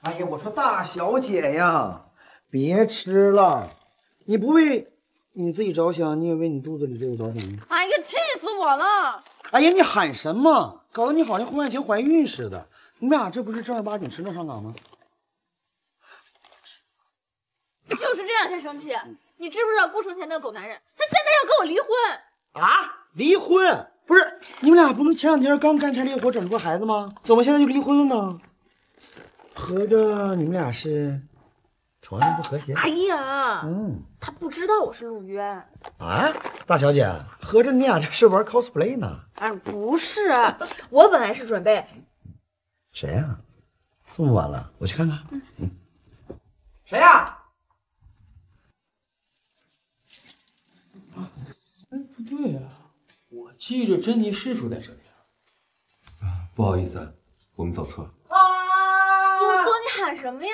哎呀，我说大小姐呀，别吃了，你不为你自己着想，你也为你肚子里这个着想吗？哎呀，气死我了！哎呀，你喊什么？搞得你好像婚外情怀孕似的。你们俩这不是正儿八经吃正上岗吗？就是这两天生气。你知不知道顾承前那个狗男人，他现在要跟我离婚啊？离婚？不是你们俩不是前两天刚干柴烈火整出个孩子吗？怎么现在就离婚了呢？合着你们俩是床上不和谐。哎呀，嗯他不知道我是陆渊。啊，大小姐，合着你俩这是玩 cosplay 呢？哎，不是，我本来是准备谁呀、这么晚了，我去看看。谁呀？哎，对呀、我记着珍妮是住在这里啊。不好意思，啊，我们走错了。苏苏，你喊什么呀？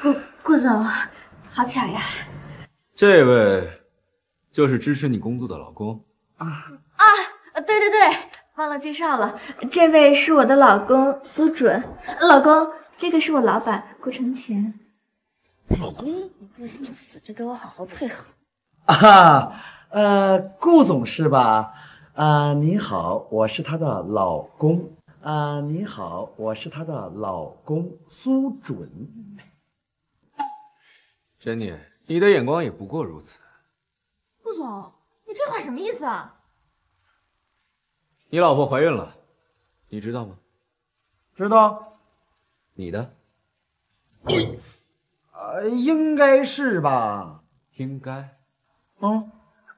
顾顾总，好巧呀！这位就是支持你工作的老公。啊，啊对对对，忘了介绍了，这位是我的老公苏准。老公，这个是我老板顾承前。老公，你死着给我好好配合。啊，呃，顾总是吧？啊、你好，我是他的老公。啊、你好，我是他的老公苏准。珍妮，你的眼光也不过如此。顾总，你这话什么意思啊？你老婆怀孕了，你知道吗？知道？你的呃，应该是吧？应该。嗯，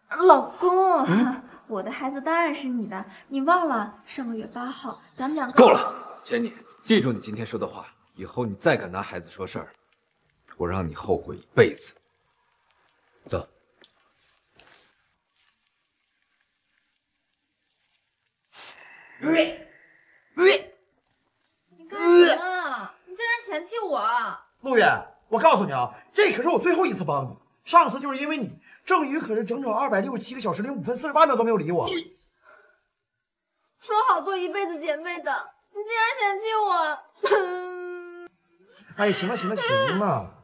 老公，我的孩子当然是你的，你忘了上个月八号咱们两个够了，珍妮，记住你今天说的话，以后你再敢拿孩子说事儿，我让你后悔一辈子。走。你干什么？你竟然嫌弃我？陆远，我告诉你啊，这可是我最后一次帮你。上次就是因为你，郑宇可是整整二百六十七个小时零五分四十八秒都没有理我。说好做一辈子姐妹的，你竟然嫌弃我！哎，行了行了行了，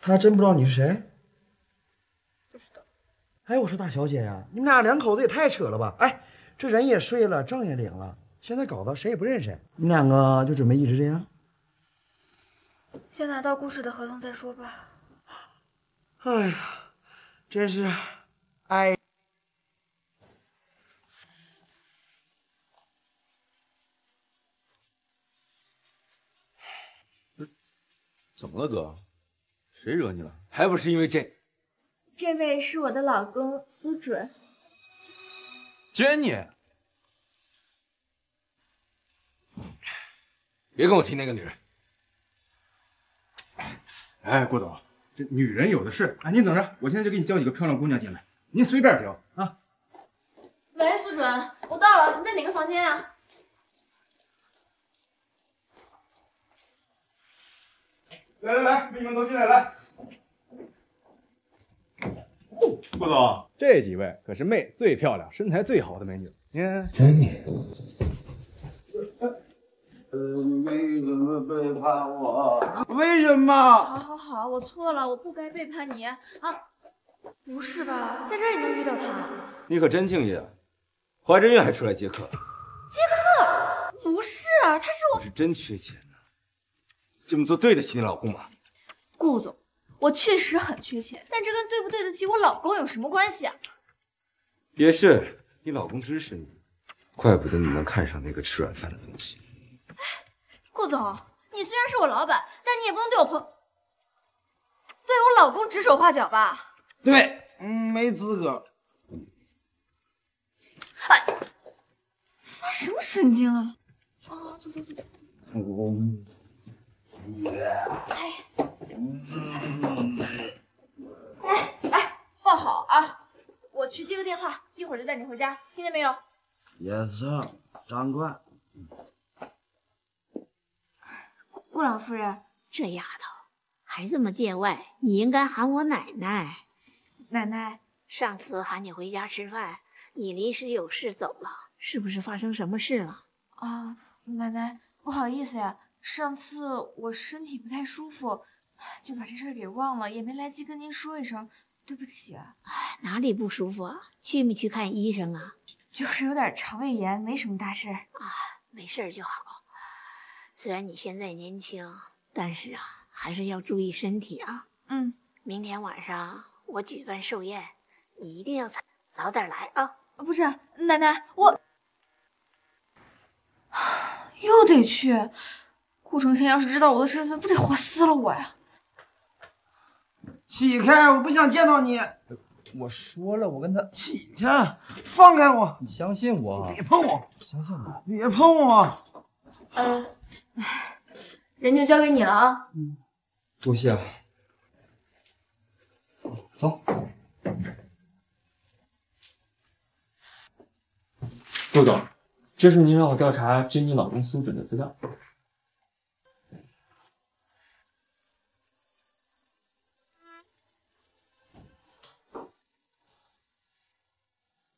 他还真不知道你是谁？哎，我说大小姐呀，你们俩两口子也太扯了吧！哎，这人也睡了，证也领了，现在搞得谁也不认识。你们两个就准备一直这样？先拿到故事的合同再说吧。哎呀，真是，哎。怎么了，哥？谁惹你了？还不是因为这这位是我的老公苏准。Jenny，。别跟我提那个女人。哎，顾总，这女人有的是。哎，您等着，我现在就给你叫几个漂亮姑娘进来，您随便挑啊。喂，苏准，我到了，你在哪个房间啊？来来来，美女们都进来来。顾总，这几位可是妹最漂亮、身材最好的美女。您珍妮，为什么背叛我？为什么？好好好，我错了，我不该背叛你啊！不是吧，在这儿也能遇到他？你可真敬业啊，怀着孕还出来接客，接客，不是，他是我你是真缺钱呢、这么做对得起你老公吗？顾总，我确实很缺钱，但这跟对不对得起我老公有什么关系啊？也是，你老公支持你，怪不得你能看上那个吃软饭的东西。顾总，你虽然是我老板，但你也不能对我朋对我老公指手画脚吧？对，嗯，没资格。哎发什么神经啊？啊，走走走。我哎 哎，抱好啊！我去接个电话，一会儿就带你回家，听见没有？，yes，长官。顾老夫人，这丫头还这么见外，你应该喊我奶奶。奶奶，上次喊你回家吃饭，你临时有事走了，是不是发生什么事了？啊，奶奶，不好意思呀，上次我身体不太舒服，就把这事儿给忘了，也没来及跟您说一声，对不起啊。哪里不舒服啊？去没去看医生啊？就是有点肠胃炎，没什么大事。啊，没事就好。虽然你现在年轻，但是啊，还是要注意身体啊。嗯，明天晚上我举办寿宴，你一定要早早点来啊！不是，奶奶，我又得去。顾承谦要是知道我的身份，不得活撕了我呀！起开！我不想见到你。我说了，我跟他起开，放开我！你相信我，别碰我！相信我，别碰我！呃，人就交给你了啊。多谢了。走。杜总，这是您让我调查珍妮老公苏准的资料。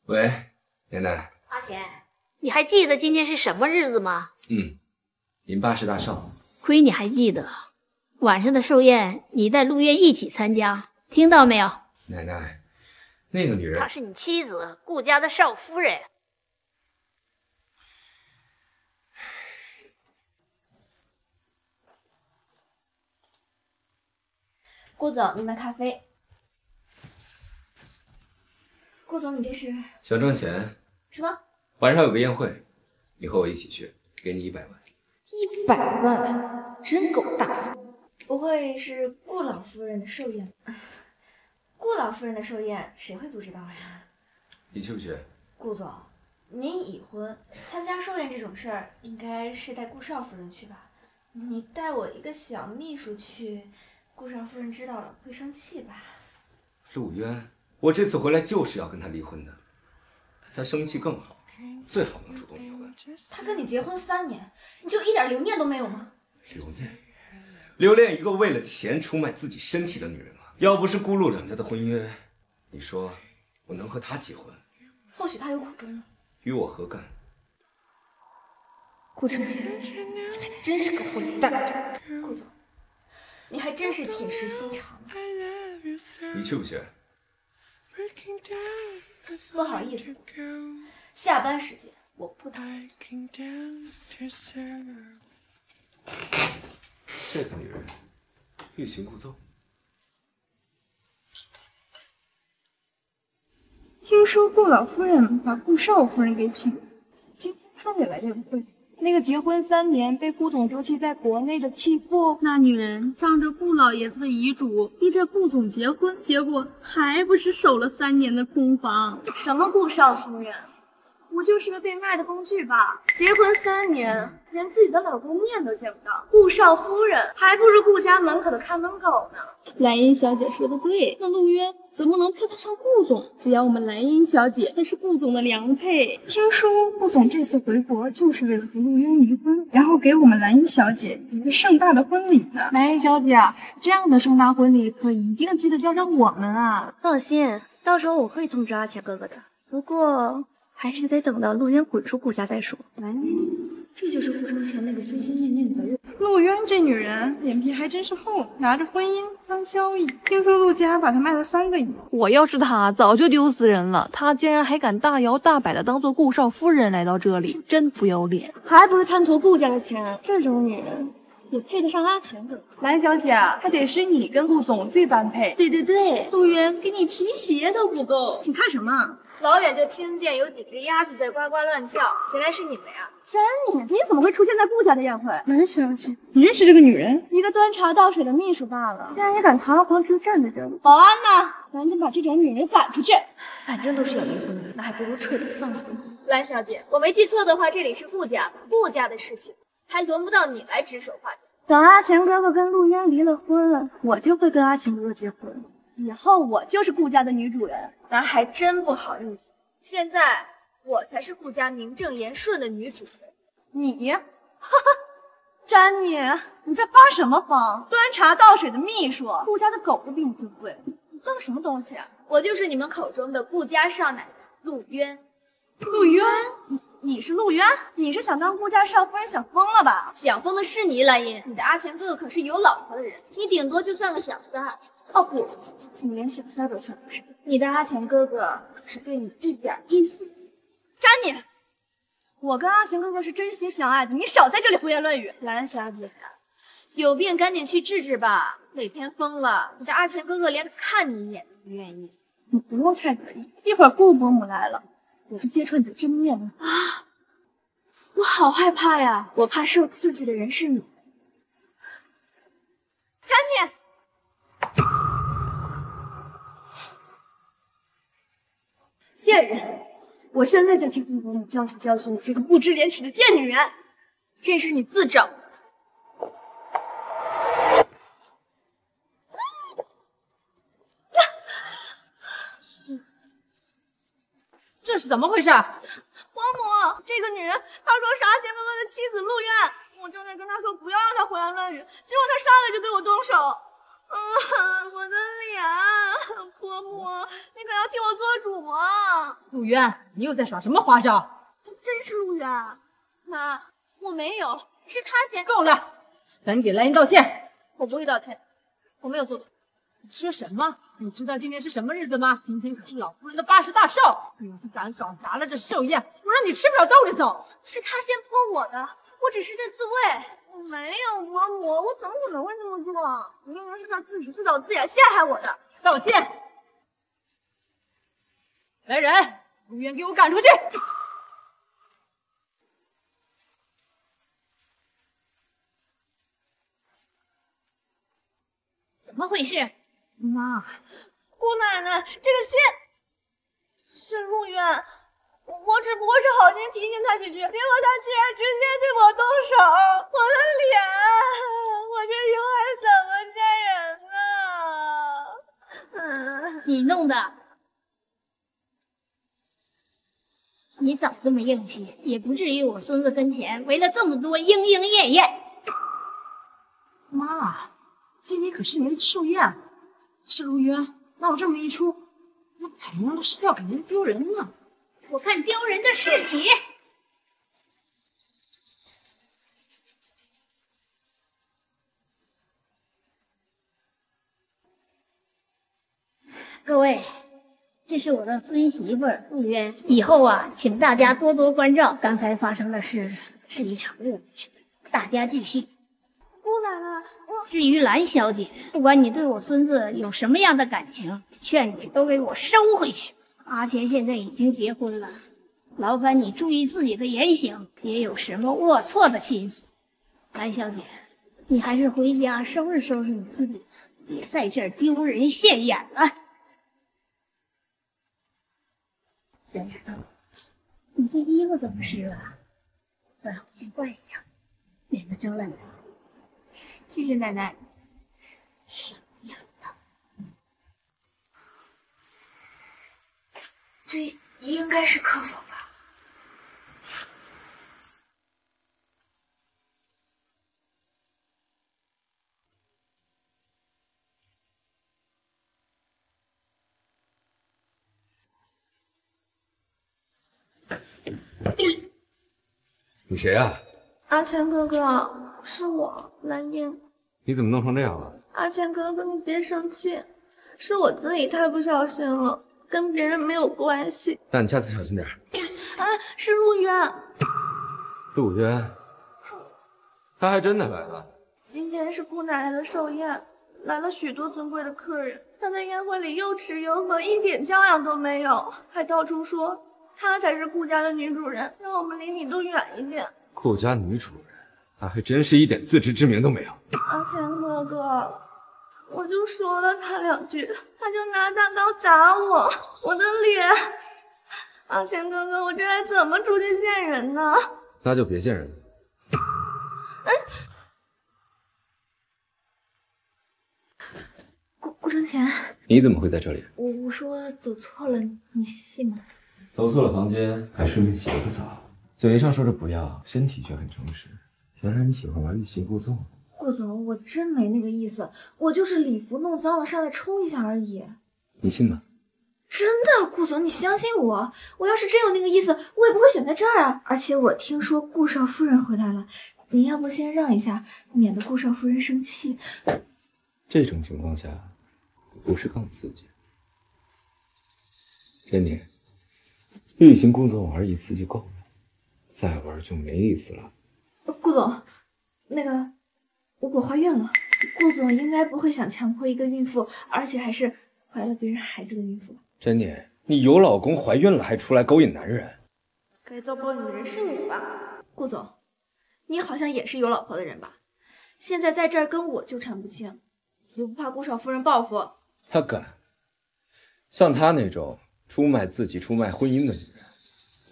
喂，奶奶。阿田，你还记得今天是什么日子吗？嗯，您八十大寿。亏你还记得，晚上的寿宴你带陆渊一起参加，听到没有？奶奶，那个女人她是你妻子顾家的少夫人。顾总，您的咖啡。顾总，你这是想赚钱？什么？晚上有个宴会，你和我一起去，给你一百万。一百万，真够大方。不会是顾老夫人的寿宴？顾老夫人的寿宴，谁会不知道呀？你去不去？顾总，您已婚，参加寿宴这种事儿，应该是带顾少夫人去吧？你带我一个小秘书去，顾少夫人知道了会生气吧？陆渊，我这次回来就是要跟他离婚的，他生气更好，最好能主动离婚。他跟你结婚三年，你就一点留念都没有吗？留念？留恋一个为了钱出卖自己身体的女人吗？要不是顾陆两家的婚约，你说我能和他结婚？或许他有苦衷呢。与我何干？顾承谦，你还真是个混蛋！顾总，你还真是铁石心肠。你去不去？不好意思，下班时间我不打。这个女人欲擒故纵。听说顾老夫人把顾少夫人给请了，今天她也来宴会。那个结婚三年被顾总丢弃在国内的弃妇，那女人仗着顾老爷子的遗嘱，逼着顾总结婚，结果还不是守了三年的空房？什么顾少夫人，不就是个被卖的工具吧？结婚三年，连自己的老公面都见不到，顾少夫人还不如顾家门口的看门狗呢。兰英小姐说的对，那陆渊怎么能配得上顾总？只要我们兰英小姐才是顾总的良配。听说顾总这次回国就是为了和陆渊离婚，然后给我们兰英小姐一个盛大的婚礼呢。兰英小姐，这样的盛大婚礼可一定记得叫上我们啊！放心，到时候我会通知阿钱哥哥的。不过还是得等到陆渊滚出顾家再说。兰英，这就是顾承前那个心心念念的人。陆渊这女人脸皮还真是厚，拿着婚姻当交易。听说陆家把她卖了三个亿。我要是她，早就丢死人了。她竟然还敢大摇大摆的当做顾少夫人来到这里，真不要脸！还不是贪图顾家的钱，这种女人也配得上阿钱哥？蓝小姐，还得是你跟顾总最般配。对对对，陆渊给你提鞋都不够，你怕什么？老远就听见有几只鸭子在呱呱乱叫，原来是你们呀！珍妮，你怎么会出现在顾家的宴会？蓝小姐，你认识这个女人？一个端茶倒水的秘书罢了，竟然也敢堂而皇之站在这里！保安呢？赶紧把这种女人赶出去！反正都是要离婚的，那还不如彻底放肆。蓝小姐，我没记错的话，这里是顾家，顾家的事情还轮不到你来指手画脚。等阿钱哥哥跟陆渊离了婚，我就会跟阿钱哥哥结婚，以后我就是顾家的女主人。那还真不好意思，现在我才是顾家名正言顺的女主人。你，哈哈，詹妮，你在发什么疯？端茶倒水的秘书，顾家的狗都比你尊贵，你算个什么东西？啊我就是你们口中的顾家少奶奶陆渊。陆渊，你你是陆渊？你是想当顾家少夫人想疯了吧？想疯的是你，兰英。你的阿钱哥哥可是有老婆的人，你顶多就算个小三。哦不，你连小三都算不上。你的阿钱哥哥可是对你一点意思。詹妮，我跟阿钱哥哥是真心相爱的，你少在这里胡言乱语。兰小姐，有病赶紧去治治吧。哪天疯了，你的阿钱哥哥连看你一眼都不愿意。你不用太得意，一会儿顾伯母来了，我就揭穿你的真面目啊！我好害怕呀！我怕受刺激的人是你。詹妮，贱人！我现在就替顾伯母教训教训你这个不知廉耻的贱女人！这是你自找的。这是怎么回事？伯母，这个女人，她说是阿钱哥哥的妻子陆渊，我正在跟她说不要让她胡言乱语，结果她上来就对我动手。啊，我的脸！伯母，你可要替我做主啊！陆渊，你又在耍什么花招？真是陆渊，妈，我没有，是他先。够了，赶紧来人道歉！我不会道歉，我没有做错。你说什么？你知道今天是什么日子吗？今天可是老夫人的八十大寿，你要是敢搞砸了这寿宴，我让你吃不了兜着走！是他先泼我的，我只是在自卫。我没有，伯母，我怎么可能会这么做？明明是他自己自导自演陷害我的。道歉！来人，陆渊，给我赶出去！怎么回事？妈，姑奶奶，这个剑是陆渊，我只不过是好心提醒他几句，结果他竟然直接对我动手，我的脸，我这以后还怎么见人啊？你弄的，你早这么硬气，也不至于我孙子跟前围了这么多莺莺燕燕。妈，今天可是您的寿宴。是陆渊，那我这么一出，那摆明了是要给您丢人呢。我看丢人的是你。各位，这是我的孙媳妇陆渊。以后啊，请大家多多关照。刚才发生的事是一场误会，大家继续。姑奶奶，我至于蓝小姐，不管你对我孙子有什么样的感情，劝你都给我收回去。阿钱现在已经结婚了，劳烦你注意自己的言行，别有什么龌龊的心思。蓝小姐，你还是回家收拾收拾你自己，别在这丢人现眼了。小丫头，你这衣服怎么湿了？再回去换一下，免得招烂了。谢谢奶奶。什么样的？这应该是客房吧？你谁啊？阿谦哥哥，是我蓝英。你怎么弄成这样了？阿谦哥哥，你别生气，是我自己太不小心了，跟别人没有关系。那你下次小心点。啊，是陆渊。陆渊，他还真的来了。今天是姑奶奶的寿宴，来了许多尊贵的客人。他在宴会里又吃又喝，一点教养都没有，还到处说他才是顾家的女主人，让我们离你都远一点。顾家女主人，他还真是一点自知之明都没有。阿钱哥哥，我就说了他两句，他就拿大刀砸我，我的脸。阿钱哥哥，我这还怎么出去见人呢？那就别见人了。哎，顾顾承前，你怎么会在这里？我我说走错了，你信吗？走错了房间，还顺便洗了个澡。嘴上说着不要，身体却很诚实。原来你喜欢玩欲擒故纵。顾总，我真没那个意思，我就是礼服弄脏了，上来冲一下而已。你信吗？真的，顾总，你相信我。我要是真有那个意思，我也不会选在这儿啊。而且我听说顾少夫人回来了，您要不先让一下，免得顾少夫人生气。这种情况下，不是更刺激？珍妮，例行工作玩一次就够了，再玩就没意思了。顾总，那个如果怀孕了，顾总应该不会想强迫一个孕妇，而且还是怀了别人孩子的孕妇吧？珍妮，你有老公怀孕了还出来勾引男人？该遭报应的人是你吧？顾总，你好像也是有老婆的人吧？现在在这儿跟我纠缠不清，你不怕顾少夫人报复？他敢？像他那种出卖自己、出卖婚姻的女人，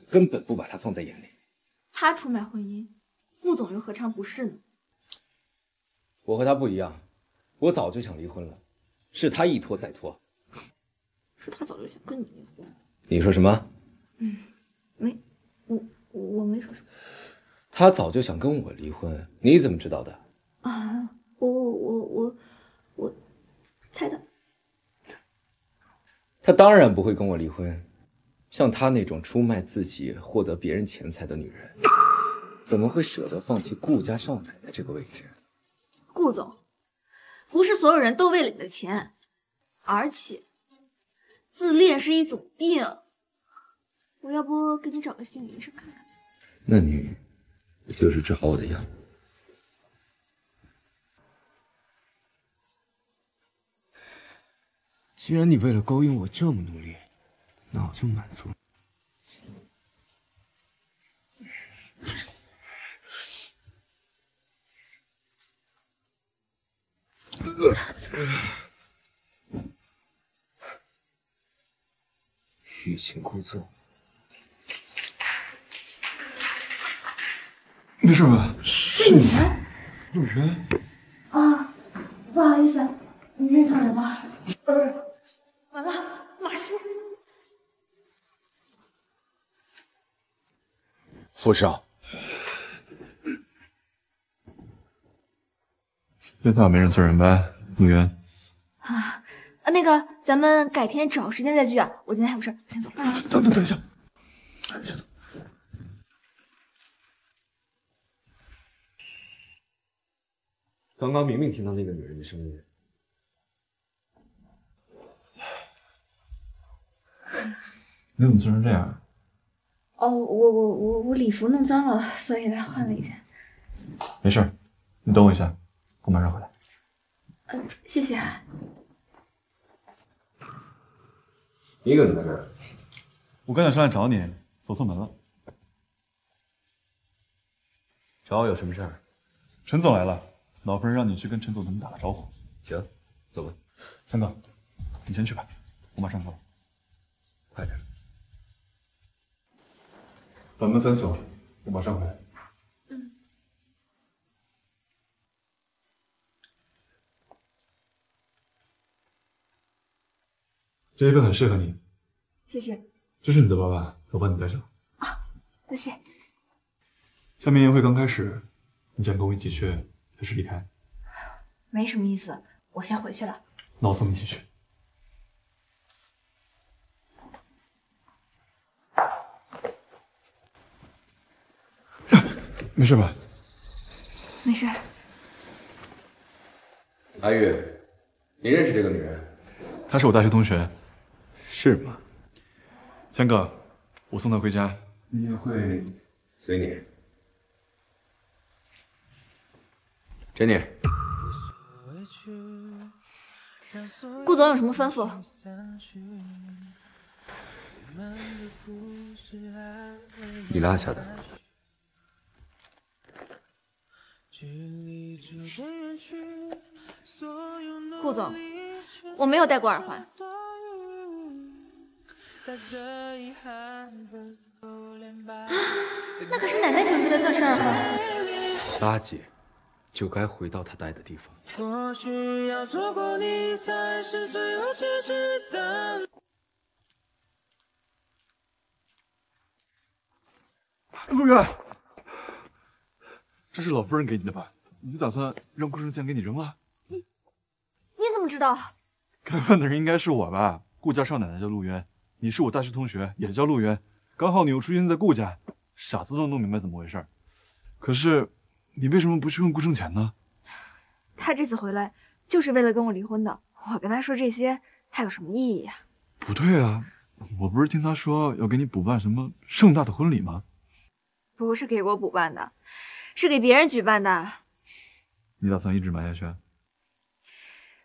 根本不把他放在眼里。他出卖婚姻，顾总又何尝不是呢？我和他不一样，我早就想离婚了，是他一拖再拖。是他早就想跟你离婚。你说什么？嗯，没，我我没说什么他早就想跟我离婚，你怎么知道的？啊！我我我我我猜的。他当然不会跟我离婚。像他那种出卖自己获得别人钱财的女人，怎么会舍得放弃顾家少奶奶这个位置？顾总，不是所有人都为了你的钱，而且自恋是一种病。我要不给你找个心理医生看看？那你就是治好我的药。既然你为了勾引我这么努力，那我就满足。欲擒故纵，没事吧？是你，陆渊。啊，不好意思，你认错人了。完了，马叔。傅少，冤大没认错人呗，陆渊。啊，呃，那个，咱们改天找时间再聚啊。我今天还有事，先走。等等等一下，先走。刚刚明明听到那个女人的声音。你怎么做成这样？哦，我我我我礼服弄脏了，所以来换了一下。没事，你等我一下，我马上回来。嗯，谢谢。啊一个人在这儿？我刚想上来找你，走错门了。找我有什么事儿？陈总来了，老夫人让你去跟陈总他们打个招呼。行，走吧。三哥，你先去吧，我马上过来。快点。把门反锁，我马上回来。这一份很适合你。谢谢。这是你的包吧？我帮你带上。啊，多谢。下面宴会刚开始，你想跟我一起去，还是离开？没什么意思，我先回去了。那我送你一起去。没事吧？没事。阿玉，你认识这个女人？她是我大学同学。是吗？江哥，我送她回家。你也会？随你。珍妮，顾总有什么吩咐？你拉下的。顾总，我没有戴过耳环。那可是奶奶准备的钻石耳环。垃圾，就该回到他待的地方。陆远，这是老夫人给你的吧？你就打算让顾生健给你扔了？你怎么知道？该问的人应该是我吧？顾家少奶奶叫陆渊，你是我大学同学，也叫陆源，刚好你又出现在顾家，傻子都能弄明白怎么回事。可是你为什么不去问顾生前呢？他这次回来就是为了跟我离婚的，我跟他说这些还有什么意义呀？不对啊，我不是听他说要给你补办什么盛大的婚礼吗？不是给我补办的，是给别人举办的。你打算一直瞒下去？啊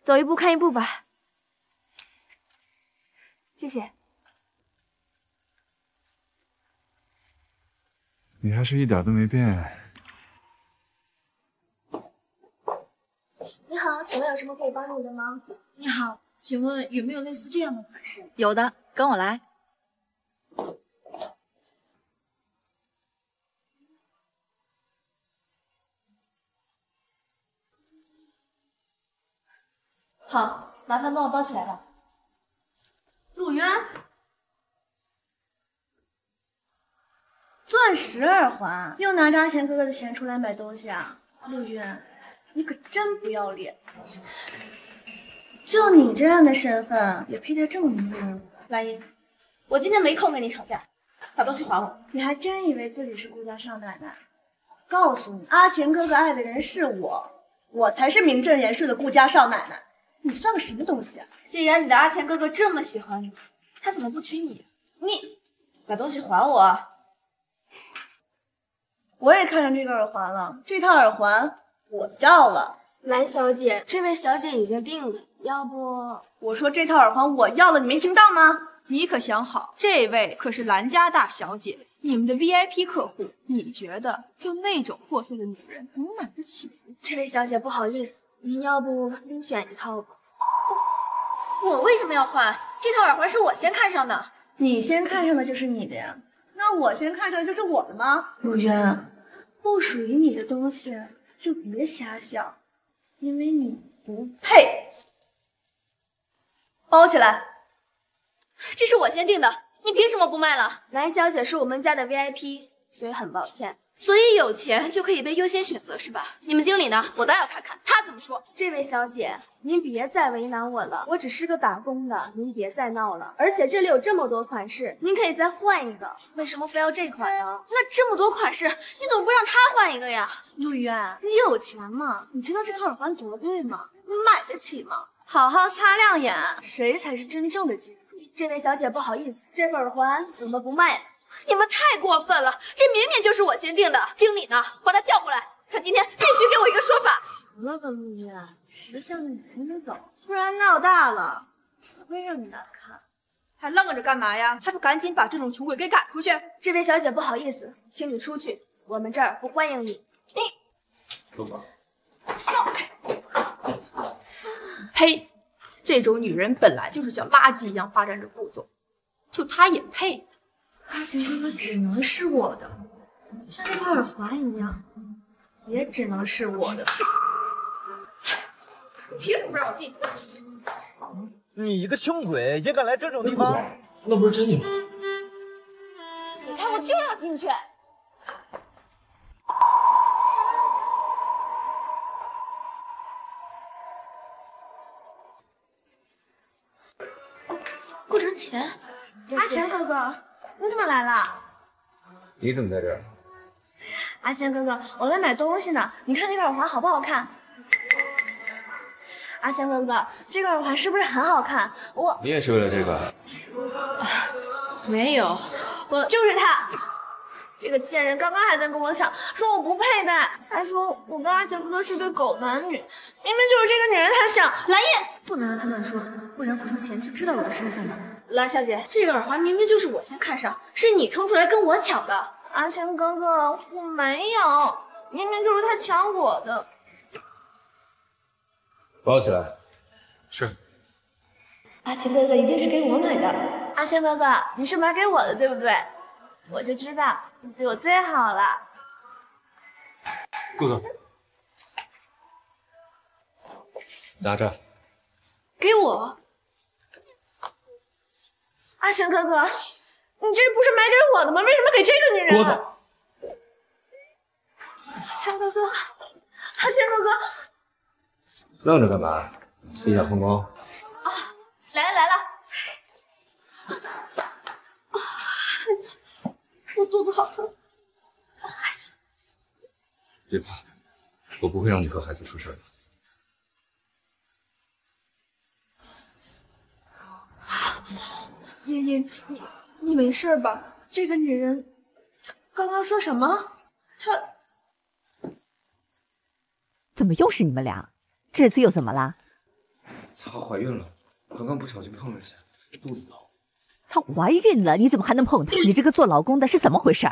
走一步看一步吧。谢谢。你还是一点都没变。你好，请问有什么可以帮你的吗？你好，请问有没有类似这样的款式？有的，跟我来。好，麻烦帮我包起来吧。陆渊，钻石耳环，又拿着阿钱哥哥的钱出来买东西啊！陆渊，你可真不要脸！就你这样的身份，也配戴这么名贵的耳环？兰英，我今天没空跟你吵架，把东西还我。你还真以为自己是顾家少奶奶？告诉你，阿钱哥哥爱的人是我，我才是名正言顺的顾家少奶奶。你算个什么东西啊？既然你的阿钱哥哥这么喜欢你，他怎么不娶你？你把东西还我！我也看上这个耳环了，这套耳环我要了。蓝小姐，这位小姐已经定了，要不我说这套耳环我要了，你没听到吗？你可想好，这位可是兰家大小姐，你们的 VIP 客户。你觉得就那种破碎的女人能买得起？这位小姐不好意思，您要不另选一套吧？我我为什么要换？这套耳环是我先看上的。你先看上的就是你的呀，那我先看上的就是我的吗？陆渊，不属于你的东西就别瞎想，因为你不配。包起来。这是我先定的，你凭什么不卖了？蓝小姐是我们家的 VIP，所以很抱歉。所以有钱就可以被优先选择是吧？你们经理呢？我倒要看看他怎么说。这位小姐，您别再为难我了，我只是个打工的，您别再闹了。而且这里有这么多款式，您可以再换一个。为什么非要这款呢？那这么多款式，你怎么不让他换一个呀？陆渊，你有钱吗？你知道这套耳环多贵吗？你买得起吗？好好擦亮眼，谁才是真正的金主？这位小姐，不好意思，这份耳环我们不卖了。你们太过分了，这明明就是我先定的。经理呢？把他叫过来，他今天必须给我一个说法。行了吧，陆渊，识相的你赶紧走，不然闹大了只会让你难看。还愣着干嘛呀？还不赶紧把这种穷鬼给赶出去！这位小姐，不好意思，请你出去，我们这儿不欢迎你。你走吧。让开！呸！这种女人本来就是像垃圾一样霸占着顾总，就她也配？阿贤哥哥只能是我的，像这条耳环一样，也只能是我的。你凭什么不让我进？你一个穷鬼也敢来这种地方？那不是真的吗？你看我就要进去。顾承前，阿钱哥哥，你怎么来了？你怎么在这儿？阿贤哥哥，我来买东西呢。你看这个耳环好不好看？阿贤哥哥，这个耳环是不是很好看？我你也是为了这个？没有，我就是他。这个贱人刚刚还在跟我抢，说我不配戴，还说我跟阿贤哥哥是对狗男女。明明就是这个女人，她想蓝叶，不能让他乱说，不然顾城前就知道我的身份了。蓝小姐，这个耳环明明就是我先看上，是你冲出来跟我抢的。阿钱哥哥，我没有，明明就是他抢我的。包起来。是。阿钱哥哥一定是给我买的。阿钱哥哥，你是买给我的，对不对？我就知道你对我最好了。顾总，拿着。给我。阿钱哥哥，你这不是买给我的吗？为什么给这个女人？郭总，阿钱哥哥，阿钱哥哥，愣着干嘛？你想风光。啊，来了来了。啊，我肚子好疼。孩子，别怕，我不会让你和孩子出事的。爷爷，你你没事吧？这个女人刚刚说什么？她怎么又是你们俩？这次又怎么了？她怀孕了，刚刚不小心碰了一下，肚子疼。她怀孕了，你怎么还能碰她？你这个做老公的是怎么回事？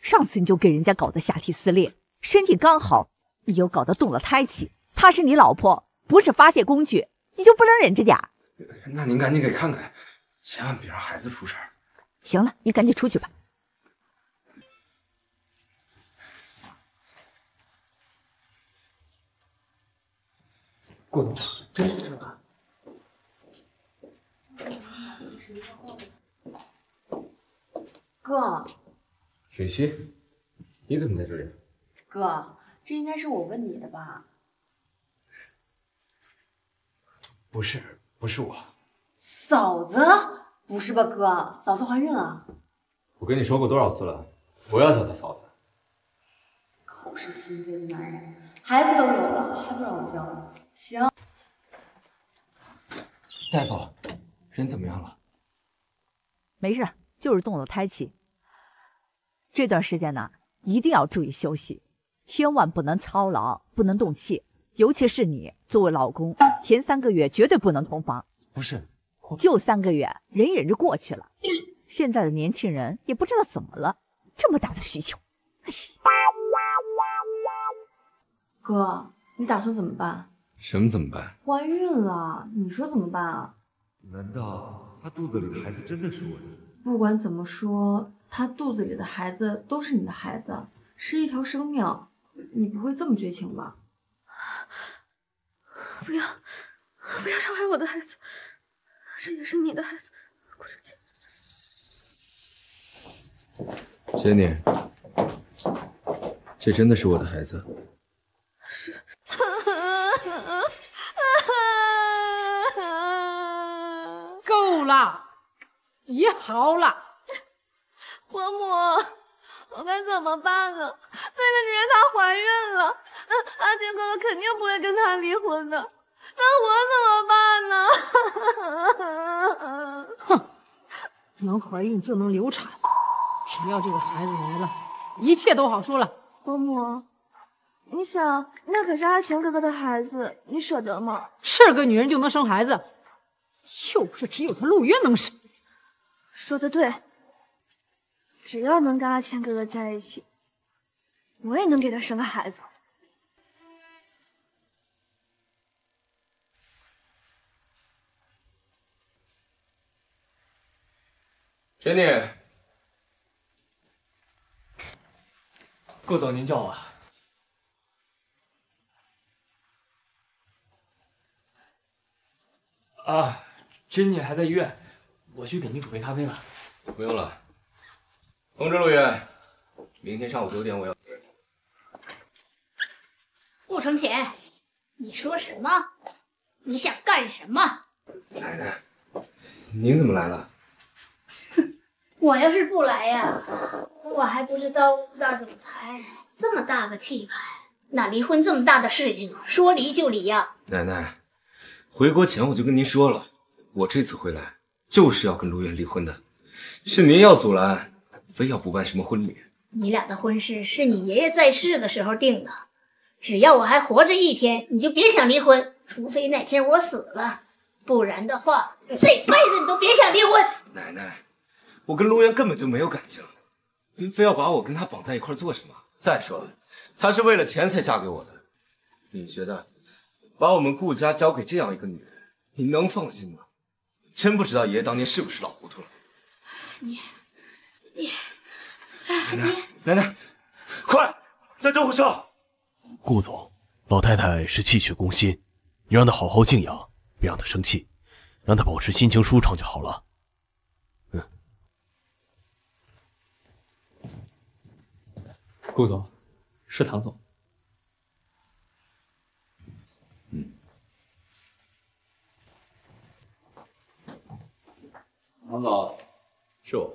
上次你就给人家搞得下体撕裂，身体刚好，你又搞得动了胎气。她是你老婆，不是发泄工具，你就不能忍着点儿？那您赶紧给看看，千万别让孩子出事儿。行了，你赶紧出去吧。顾总，真是吧？哥，雪溪，你怎么在这里？哥，这应该是我问你的吧？不是，不是我。嫂子？不是吧，哥？嫂子怀孕了？我跟你说过多少次了，不要叫她嫂子。口是心非的男人，孩子都有了，还不让我叫？行。大夫，人怎么样了？没事，就是动了胎气。这段时间呢，一定要注意休息，千万不能操劳，不能动气。尤其是你作为老公，前三个月绝对不能同房。不是，就三个月，忍一忍就过去了。现在的年轻人也不知道怎么了，这么大的需求。哥，你打算怎么办？什么怎么办？怀孕了，你说怎么办啊？难道她肚子里的孩子真的是我的？不管怎么说，她肚子里的孩子都是你的孩子，是一条生命，你不会这么绝情吧？不要，不要伤害我的孩子，这也是你的孩子，顾生姐。Jenny，这真的是我的孩子。是。够了，别嚎了。伯母，我该怎么办呢？那个女人她怀孕了，那阿杰哥哥肯定不会跟她离婚的。那我怎么办呢？哼，能怀孕就能流产，只要这个孩子来了，一切都好说了。伯母，你想，那可是阿强哥哥的孩子，你舍得吗？是个女人就能生孩子，又不是只有他陆渊能生。说的对，只要能跟阿谦哥哥在一起，我也能给他生个孩子。Jenny，顾总，您叫我。啊，Jenny 还在医院，我去给您煮杯咖啡吧。不用了，通知陆远，明天上午九点我要。顾承前，你说什么？你想干什么？奶奶，您怎么来了？我要是不来呀，我还不知道吴大总裁这么大个气派。那离婚这么大的事情，说离就离呀？奶奶，回国前我就跟您说了，我这次回来就是要跟卢媛离婚的，是您要阻拦，非要不办什么婚礼。你俩的婚事是你爷爷在世的时候定的，只要我还活着一天，你就别想离婚，除非哪天我死了，不然的话，这辈子你都别想离婚。奶奶。我跟陆渊根本就没有感情，您非要把我跟他绑在一块做什么？再说了，她是为了钱才嫁给我的，你觉得把我们顾家交给这样一个女人，你能放心吗？真不知道爷爷当年是不是老糊涂了。你，你，奶奶，奶奶，快叫救护车！顾总，老太太是气血攻心，你让她好好静养，别让她生气，让她保持心情舒畅就好了。顾总，是唐总。嗯，唐总，是我。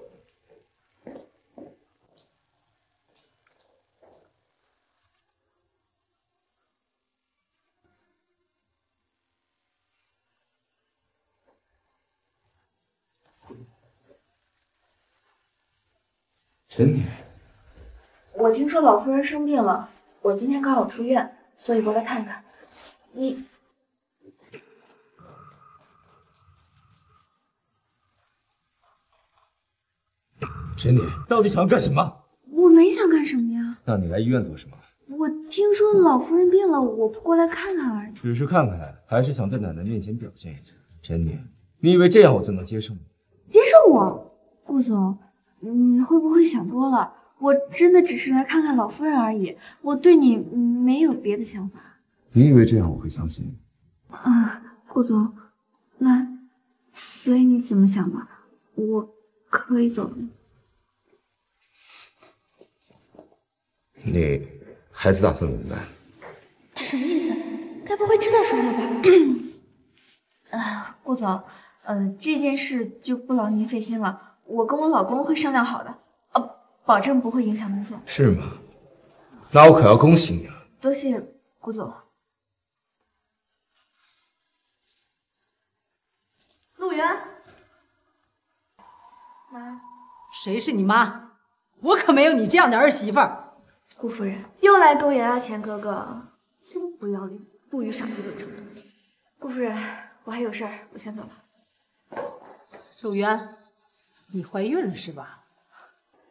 真的。我听说老夫人生病了，我今天刚好出院，所以过来看看。你珍妮，到底想要干什么？我没想干什么呀，那你来医院做什么？我听说老夫人病了，我过来看看而已。只是看看，还是想在奶奶面前表现一下？珍妮，你以为这样我就能接受你？接受我，顾总，你会不会想多了？我真的只是来看看老夫人而已，我对你没有别的想法。你以为这样我会相信你？啊，顾总，那随你怎么想吧，我可以走了。你孩子打算怎么办？他什么意思？该不会知道什么了吧？啊，顾总，呃，这件事就不劳您费心了，我跟我老公会商量好的，啊，保证不会影响工作。是吗？那我可要恭喜你了。多谢顾总。陆源，妈，谁是你妈？我可没有你这样的儿媳妇儿。顾夫人又来勾引阿钱哥哥，真不要脸，不与傻逼论程度。顾夫人，我还有事儿，我先走了。陆源，你怀孕了是吧？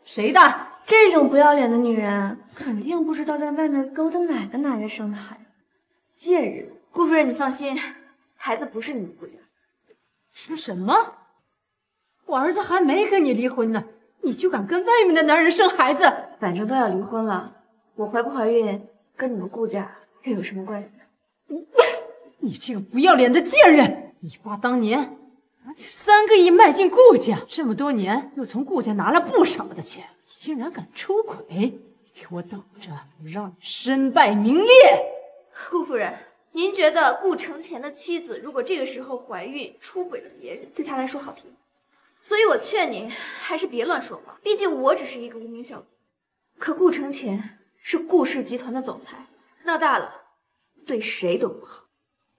谁的？这种不要脸的女人，肯定不知道在外面勾搭哪个男人生的孩子。贱人，顾夫人，你放心，孩子不是你们顾家。说什么？我儿子还没跟你离婚呢，你就敢跟外面的男人生孩子？反正都要离婚了，我怀不怀孕跟你们顾家又有什么关系呢？你这个不要脸的贱人！你爸当年三个亿卖进顾家，这么多年又从顾家拿了不少的钱，你竟然敢出轨！给我等着，我让你身败名裂！顾夫人，您觉得顾承前的妻子如果这个时候怀孕出轨了别人，对他来说好评？所以我劝您还是别乱说话，毕竟我只是一个无名小卒。可顾承前是顾氏集团的总裁，闹大了对谁都不好。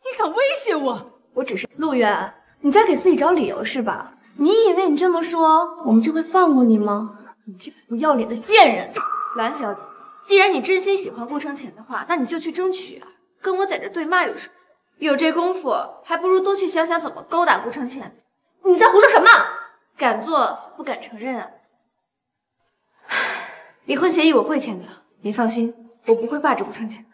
你敢威胁我？我只是陆远，你在给自己找理由是吧？你以为你这么说，我们就会放过你吗？你这不要脸的贱人！蓝小姐，既然你真心喜欢顾承前的话，那你就去争取啊，跟我在这对骂有什么？有这功夫，还不如多去想想怎么勾搭顾承前。你在胡说什么？敢做不敢承认啊！离婚协议我会签的，您放心，我不会霸着顾承前的。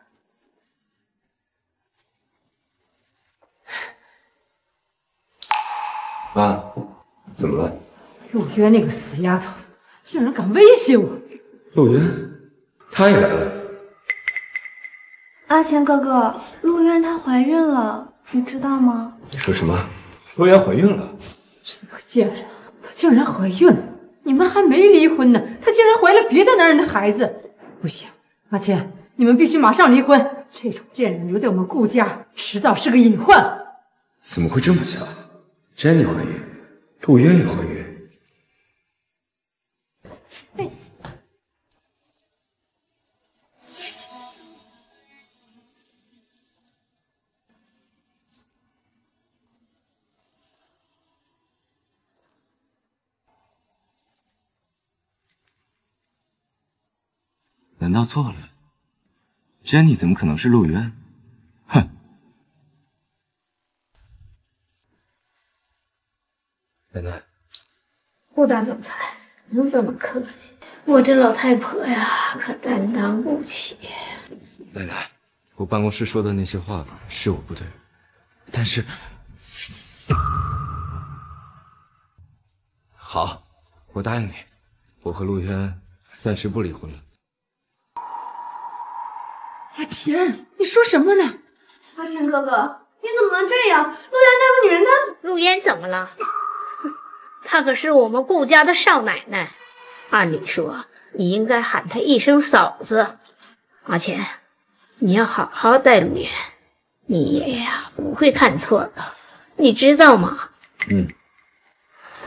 妈，怎么了？陆渊那个死丫头，竟然敢威胁我！陆渊，她也来了。阿钱哥哥，陆渊她怀孕了，你知道吗？你说什么？陆渊怀孕了？这个贱人，她竟然怀孕了！你们还没离婚呢，她竟然怀了别的男人的孩子！不行，阿钱，你们必须马上离婚！这种贱人留在我们顾家，迟早是个隐患。怎么会这么巧？Jenny 怀孕，陆渊也怀孕。难道错了？Jenny 怎么可能是陆渊？哼！奶奶，顾大总裁，您这么客气，我这老太婆呀，可担当不起。奶奶，我办公室说的那些话是我不对，但是，好，我答应你，我和陆渊暂时不离婚了。阿钱，你说什么呢？阿钱哥哥，你怎么能这样？陆渊那个女人呢？陆渊怎么了？她可是我们顾家的少奶奶，按理说你应该喊她一声嫂子。阿钱，你要好好待陆渊，你爷爷呀不会看错的，你知道吗？嗯，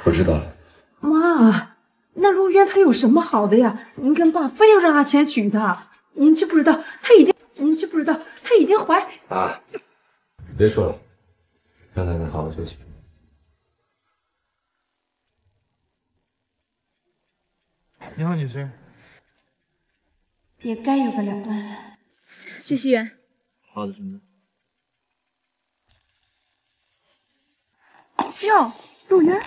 我知道了。妈，那陆渊他有什么好的呀？您跟爸非要让阿钱娶她，您知不知道他已经？您知不知道他已经怀？啊，别说了，让奶奶好好休息。你好，女士。也该有个了断了。去西园，好的，婶子。哟，陆渊，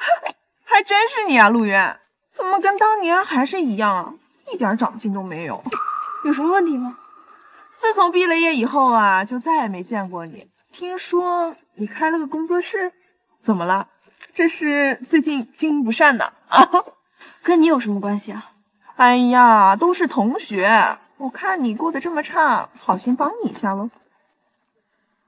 还真是你啊，陆渊，怎么跟当年还是一样啊，一点长进都没有？有什么问题吗？自从毕了业以后啊，就再也没见过你。听说你开了个工作室，怎么了？这是最近经营不善呢？啊，跟你有什么关系啊？哎呀，都是同学，我看你过得这么差，好心帮你一下喽。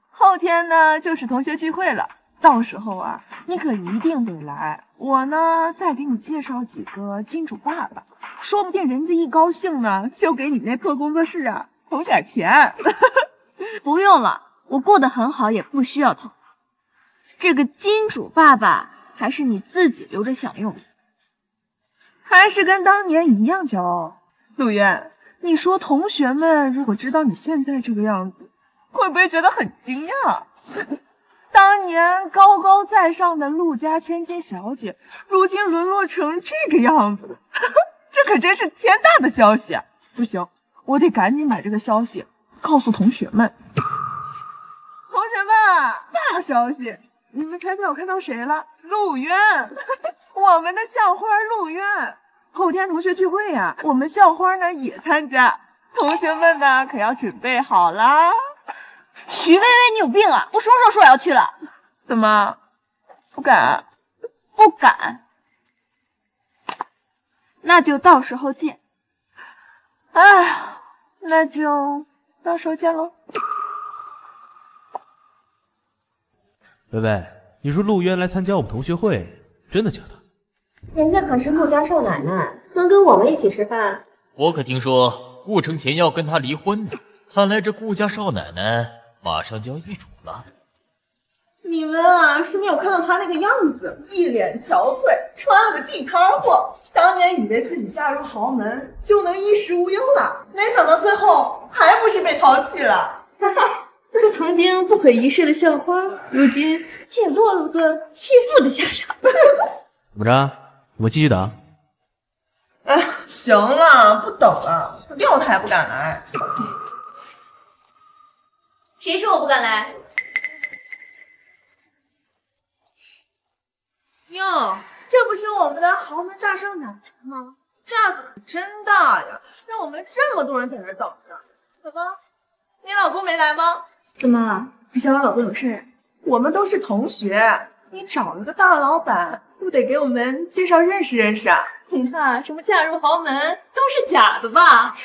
后天呢就是同学聚会了，到时候啊，你可一定得来。我呢再给你介绍几个金主爸爸，说不定人家一高兴呢，就给你那破工作室啊投点钱。不用了，我过得很好，也不需要投。这个金主爸爸还是你自己留着享用的。还是跟当年一样骄傲。陆渊，你说同学们如果知道你现在这个样子，会不会觉得很惊讶？当年高高在上的陆家千金小姐，如今沦落成这个样子，这可真是天大的消息啊！不行，我得赶紧把这个消息告诉同学们。同学们，大消息！你们猜猜我看到谁了？陆渊。我们的校花陆渊，后天同学聚会呀、我们校花呢也参加，同学们呢可要准备好啦。徐薇薇，你有病啊！我什么时候说我要去了？怎么不敢？不敢，那就到时候见。哎，那就到时候见喽。薇薇，你说陆渊来参加我们同学会，真的假的？人家可是顾家少奶奶，能跟我们一起吃饭？我可听说顾城前要跟她离婚呢，看来这顾家少奶奶马上就要易主了。你们啊是没有看到她那个样子，一脸憔悴，穿了个地摊货。当年以为自己嫁入豪门就能衣食无忧了，没想到最后还不是被抛弃了。哈哈，这个曾经不可一世的校花，如今却落了个弃妇的下场。怎么着？我继续等？哎，行了，不等了，撂他也不敢来。谁说我不敢来？哟，这不是我们的豪门大少奶奶吗？架子可真大呀，让我们这么多人在这等着。怎么，你老公没来吗？怎么，你找我老公有事？我们都是同学，你找了个大老板，不得给我们介绍认识认识啊？你看，什么嫁入豪门都是假的吧？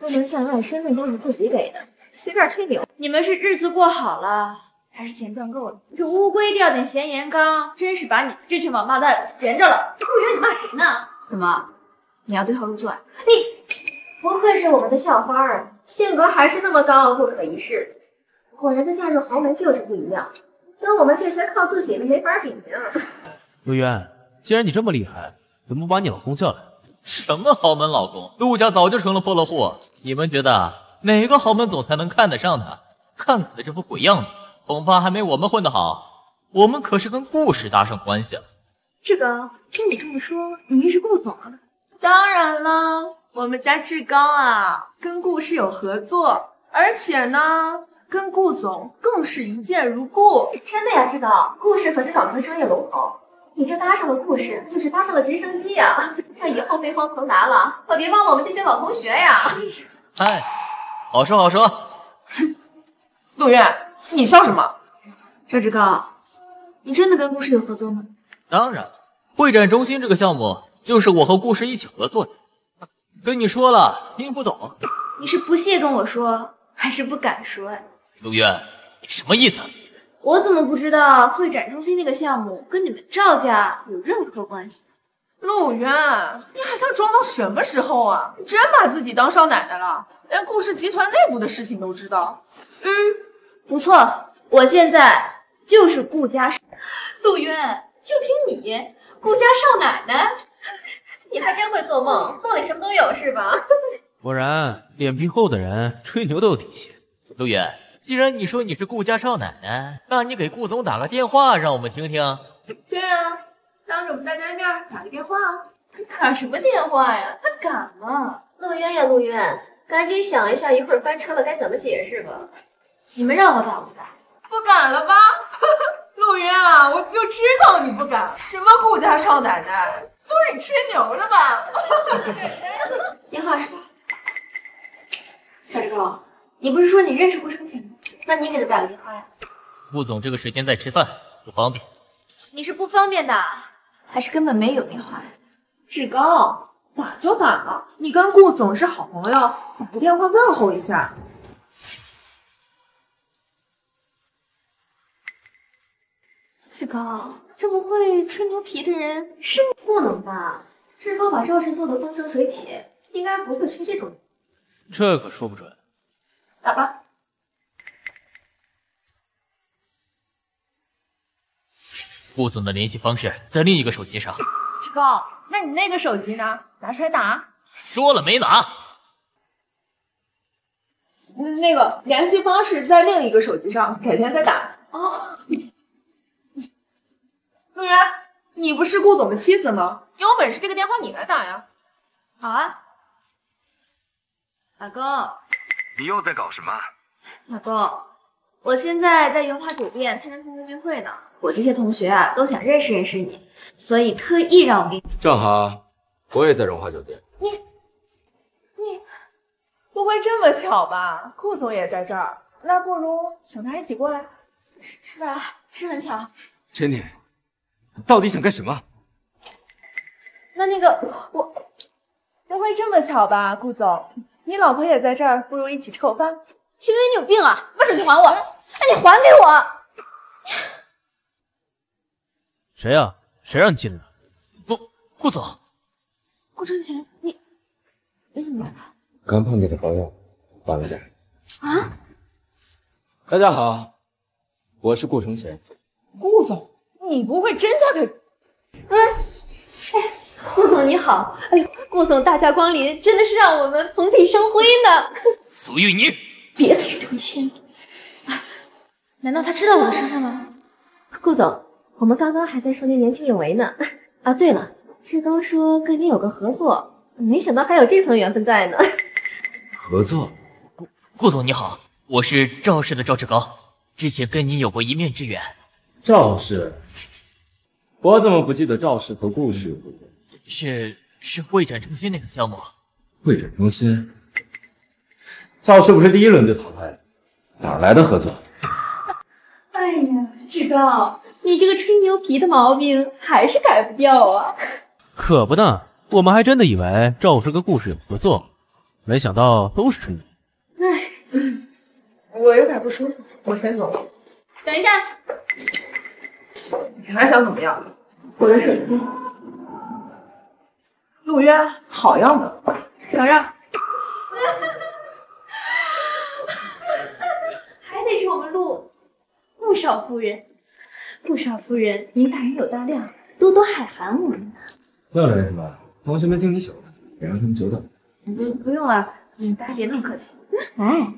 出门在外，身份都是自己给的，随便吹牛。你们是日子过好了，还是钱赚够了？这乌龟掉进咸盐缸，真是把你这群王八蛋给闲着了。顾源，你骂谁呢？怎么，你要对号入座？你不愧是我们的校花啊，性格还是那么高傲不可一世。果然，这嫁入豪门就是不一样，跟我们这些靠自己的没法比啊。陆渊，既然你这么厉害，怎么不把你老公叫来？什么豪门老公？陆家早就成了破落户。你们觉得哪个豪门总裁能看得上他？看看他这副鬼样子，恐怕还没我们混得好。我们可是跟顾氏搭上关系了。这个听你这么说，你是顾总啊？当然了，我们家志高啊，跟顾氏有合作，而且呢，跟顾总更是一见如故。真的呀，志高，顾氏可是早成商业龙头，你这搭上了顾氏，就是搭上了直升机呀！这以后飞黄腾达了，可别忘了我们这些老同学呀！哎，好说好说。陆渊，你笑什么？赵志高，你真的跟顾氏有合作吗？当然了，会展中心这个项目就是我和顾氏一起合作的。跟你说了，听不懂。你是不屑跟我说，还是不敢说呀？陆渊，你什么意思？我怎么不知道会展中心那个项目跟你们赵家有任何关系？陆渊，你还想装到什么时候啊？你真把自己当少奶奶了，连顾氏集团内部的事情都知道。嗯，不错，我现在就是顾家。陆渊，就凭你，顾家少奶奶，你还真会做梦，梦里什么都有是吧？果然，脸皮厚的人吹牛都有底气。陆渊，既然你说你是顾家少奶奶，那你给顾总打个电话，让我们听听。对啊，当着我们大家的面打个电话。打什么电话呀？他敢吗？陆渊呀，陆渊，赶紧想一下，一会儿翻车了该怎么解释吧。你们让我打我就打，不敢了吧？陆渊啊，我就知道你不敢。什么顾家少奶奶，都是你吹牛的吧？电话是吧？小志高，你不是说你认识顾承前吗？那你给他打个电话呀。顾总这个时间在吃饭，不方便。你是不方便的，还是根本没有电话呀？志高，打就打了，你跟顾总是好朋友，打个电话问候一下。志高，这不会吹牛皮的人是你不能吧？志高把赵氏做的风生水起，应该不会吹这种牛。这可说不准。打吧。顾总的联系方式在另一个手机上。志高，那你那个手机呢？拿出来打。说了没拿。那个联系方式在另一个手机上，改天再打。哦。陆源，你不是顾总的妻子吗？有本事这个电话你来打呀！好啊。老公，你又在搞什么？老公，我现在在云华酒店参加同学聚会呢。我这些同学啊，都想认识认识你，所以特意让我给你。正好，我也在荣华酒店。你，你，不会这么巧吧？顾总也在这儿，那不如请他一起过来。是是吧？是很巧。天天，到底想干什么？那那个我，不会这么巧吧？顾总，你老婆也在这儿，不如一起吃口饭。徐薇，你有病啊！把手机还我！那你还给我！谁呀、谁让你进来的？顾顾总，顾承前，你你怎么来了？刚碰见的朋友，晚了点。啊？大家好，我是顾承前。顾总，你不会真嫁给……嗯，哎，顾总你好，哎呦，顾总大驾光临，真的是让我们蓬荜生辉呢。苏玉宁，别自吹推仙。难道他知道我的身份吗？顾总，我们刚刚还在说您年轻有为呢。啊，对了，志高说跟您有个合作，没想到还有这层缘分在呢。合作？顾顾总你好，我是赵氏的赵志高，之前跟您有过一面之缘。赵氏？我怎么不记得赵氏和顾氏有过？是是会展中心那个项目。会展中心？赵氏不是第一轮就淘汰了？哪来的合作？哎呀，志高，你这个吹牛皮的毛病还是改不掉啊！可不呢，我们还真的以为赵氏跟顾氏有合作，没想到都是吹牛。哎，我有点不舒服，我先走了。等一下，你还想怎么样？我的手机。陆渊，好样的！让让。还得是我们陆陆少夫人，陆少夫人，您大人有大量，多多海涵我们呢。要来干什么？同学们敬你酒，别让他们久等。不不用了，嗯，大家别那么客气。哎，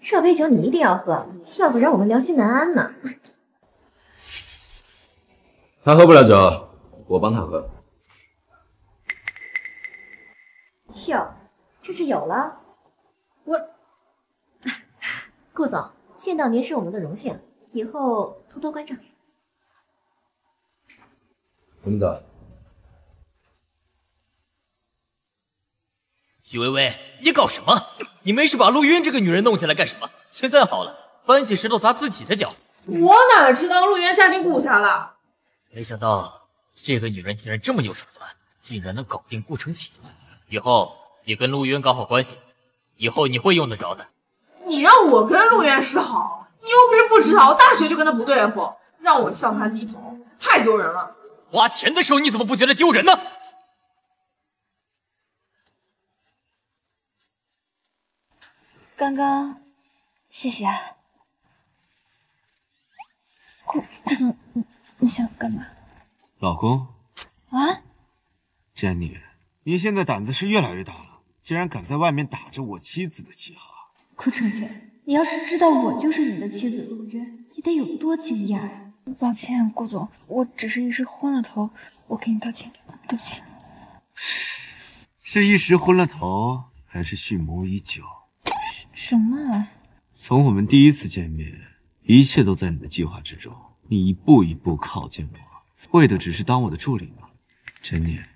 这杯酒你一定要喝，要不然我们良心难安呢。他喝不了酒，我帮他喝。哟，这是有了。我，顾总，见到您是我们的荣幸，以后多多关照。我们走。许薇薇，你搞什么？你没事把陆渊这个女人弄进来干什么？现在好了，搬起石头砸自己的脚。我哪知道陆渊嫁进顾家了？没想到这个女人竟然这么有手段，竟然能搞定顾承启。以后你跟陆渊搞好关系，以后你会用得着的。你让我跟陆渊示好，你又不是不知道，我大学就跟他不对付，让我向他低头，太丢人了。花钱的时候你怎么不觉得丢人呢？刚刚，谢谢啊。顾顾总，你你想干嘛？老公，啊？珍妮，你现在胆子是越来越大了，竟然敢在外面打着我妻子的旗号。顾承前，你要是知道我就是你的妻子陆渊，你得有多惊讶呀！抱歉，顾总，我只是一时昏了头，我给你道歉，对不起。是一时昏了头，还是蓄谋已久。什么？从我们第一次见面，一切都在你的计划之中。你一步一步靠近我，为的只是当我的助理吗？陈念，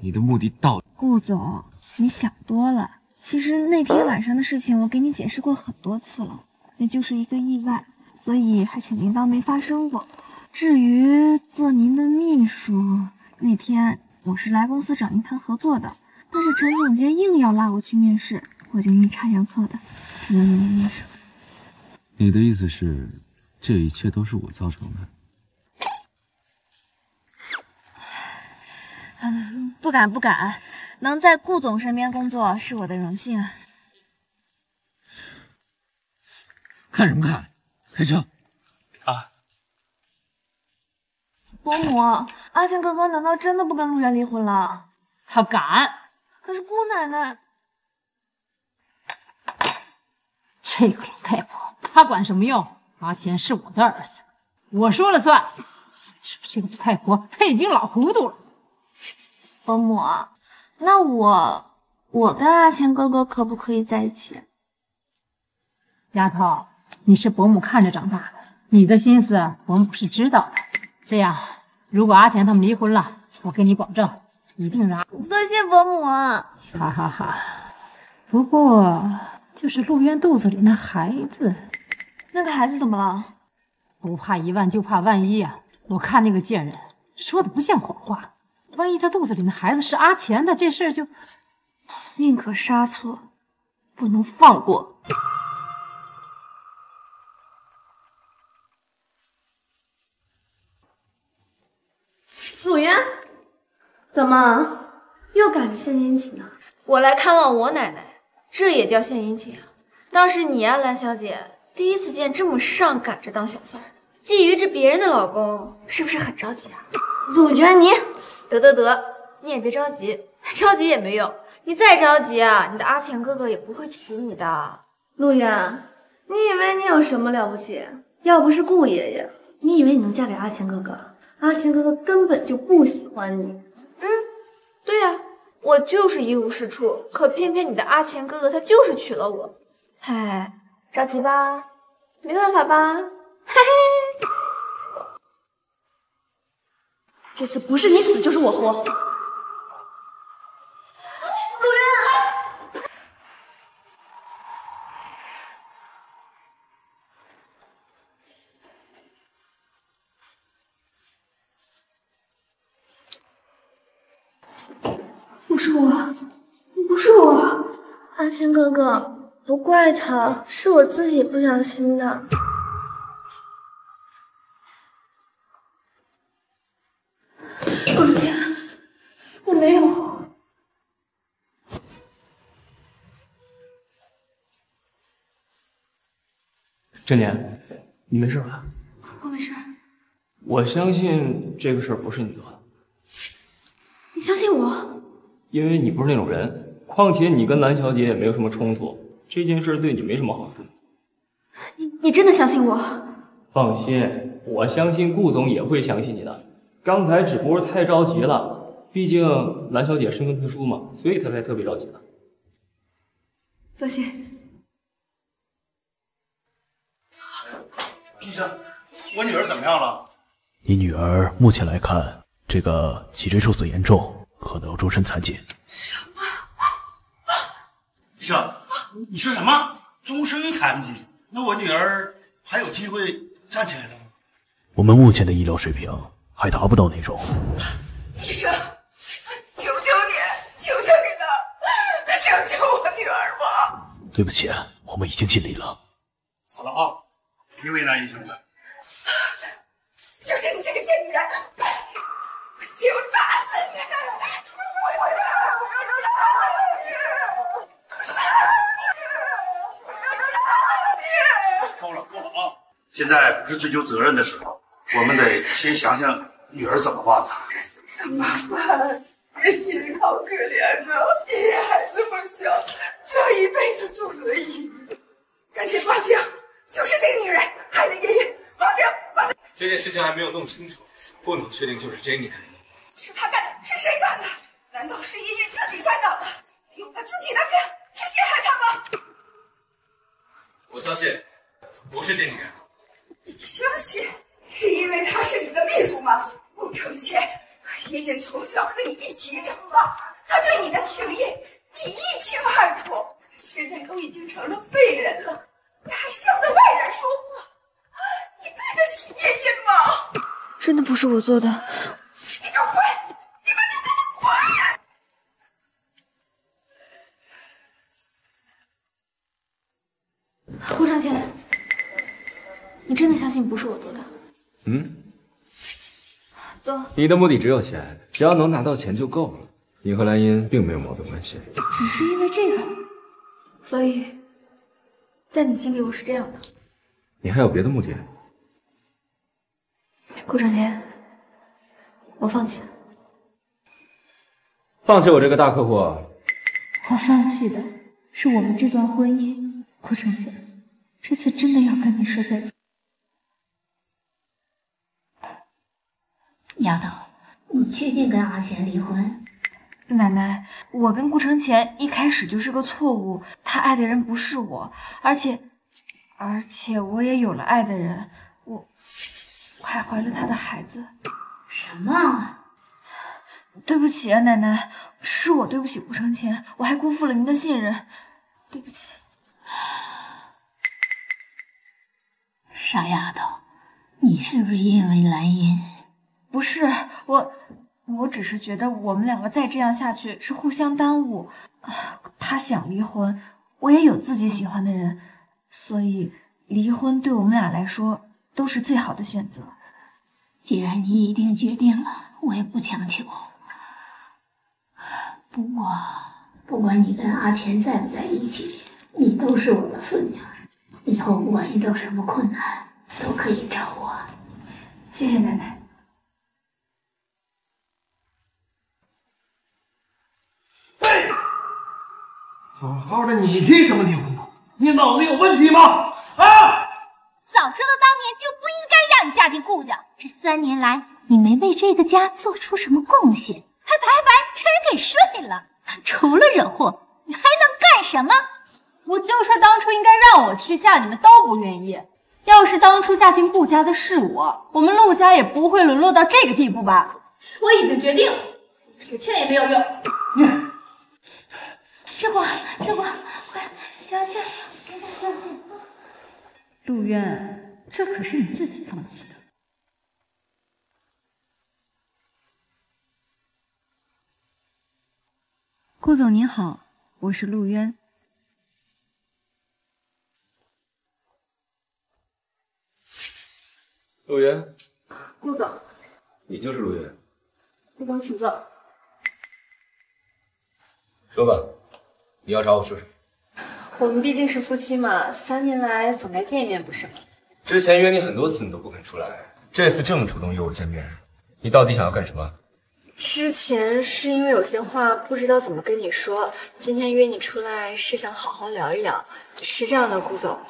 你的目的到底？顾总，你想多了。其实那天晚上的事情，我给你解释过很多次了，那就是一个意外，所以还请您当没发生过。至于做您的秘书，那天我是来公司找您谈合作的，但是陈总监硬要拉我去面试，我就阴差阳错的成了您的秘书。你的意思是，这一切都是我造成的？嗯，不敢不敢，能在顾总身边工作是我的荣幸啊。看什么看？开车！啊！伯母，阿庆哥哥难道真的不跟陆源离婚了？他敢！可是姑奶奶，这个老太婆，她管什么用？阿谦是我的儿子，我说了算。说这个老太婆，她已经老糊涂了。伯母，那我我跟阿谦哥哥可不可以在一起？丫头，你是伯母看着长大的，你的心思伯母是知道的。这样，如果阿钱他们离婚了，我跟你保证，一定让……多谢伯母。哈哈哈。不过，就是陆渊肚子里那孩子，那个孩子怎么了？不怕一万就怕万一啊！我看那个贱人说的不像谎话。万一他肚子里那孩子是阿钱的，这事儿就宁可杀错，不能放过。陆渊，怎么又赶着献殷勤呢？我来看望我奶奶，这也叫献殷勤啊？倒是你啊，蓝小姐，第一次见这么上赶着当小三的，觊觎着别人的老公，是不是很着急啊？陆渊，你得得得，你也别着急，着急也没用。你再着急啊，你的阿钱哥哥也不会娶你的。陆渊，你以为你有什么了不起？要不是顾爷爷，你以为你能嫁给阿钱哥哥？阿钱哥哥根本就不喜欢你。嗯，对呀、我就是一无是处，可偏偏你的阿钱哥哥他就是娶了我。嗨，着急吧？没办法吧？嘿嘿。这次不是你死就是我活。不是我，不是我，阿星哥哥，不怪他，是我自己不小心的。我没有。真年，你没事吧？我没事，我相信这个事儿不是你做的，你相信我？因为你不是那种人。况且你跟蓝小姐也没有什么冲突，这件事对你没什么好处。你你真的相信我？放心，我相信顾总也会相信你的。刚才只不过是太着急了，毕竟蓝小姐身份特殊嘛，所以她才特别着急的。多谢。医生，我女儿怎么样了？你女儿目前来看，这个脊椎受损严重，可能要终身残疾。医生，你说什么？终身残疾？那我女儿还有机会站起来的吗？我们目前的医疗水平还达不到那种。医生，求求你，求求你了，救救我女儿吧！对不起，我们已经尽力了。好了啊，别为难医生了。就是你这个贱女人，给我打死你！我要够了，够了啊！现在不是追究责任的时候，我们得先想想女儿怎么办呢？怎么办？人心好可怜呐，爷还这么小，这一辈子就可以。赶紧报警，就是这个女人害了爷爷，报警！报警。这件事情还没有弄清楚，不能确定就是 Jenny 干的。是他干的，是谁干的？难道是爷爷自己摔倒的？用他自己的病去陷害他吗？我相信，不是这女人。你相信是因为他是你的秘书吗？顾承前，爷爷从小和你一起长大，他对你的情谊你一清二楚。现在都已经成了废人了，你还向着外人说话，你对得起爷爷吗？真的不是我做的。你给我滚！你们都给我滚！顾承前，你真的相信不是我做的？嗯，多，你的目的只有钱，只要能拿到钱就够了。你和兰英并没有矛盾关系。只是因为这个，所以，在你心里我是这样的。你还有别的目的？顾承前，我放弃。放弃我这个大客户？我放弃的是我们这段婚姻。顾承前，这次真的要跟你说再见。丫头，你确定跟阿钱离婚？奶奶，我跟顾承前一开始就是个错误，他爱的人不是我，而且，而且我也有了爱的人，我，我还怀了他的孩子。什么？对不起啊，奶奶，是我对不起顾承前，我还辜负了您的信任，对不起。傻丫头，你是不是因为兰英？不是我。我只是觉得我们两个再这样下去是互相耽误。他想离婚，我也有自己喜欢的人，所以离婚对我们俩来说都是最好的选择。既然你已经决定了，我也不强求。不过，不管你跟阿钱在不在一起，你都是我的孙女儿。以后不管遇到什么困难，都可以找我。谢谢奶奶。好好的，你凭什么离婚呢？你脑子有问题吗？啊！早知道当年就不应该让你嫁进顾家。这三年来，你没为这个家做出什么贡献，还白白被人给睡了。除了惹祸，你还能干什么？我就说当初应该让我去嫁，你们都不愿意。要是当初嫁进顾家的是我，我们陆家也不会沦落到这个地步吧？我已经决定了，谁劝也没有用。你。志国，志国，快消气，赶紧消气！陆渊，这可是你自己放弃的。顾总您好，我是陆渊。陆渊，顾总，你就是陆渊。顾总，请坐。说吧。你要找我说什么？我们毕竟是夫妻嘛，三年来总该见一面，不是吗？之前约你很多次，你都不肯出来，这次这么主动约我见面，你到底想要干什么？之前是因为有些话不知道怎么跟你说，今天约你出来是想好好聊一聊。是这样的，顾总，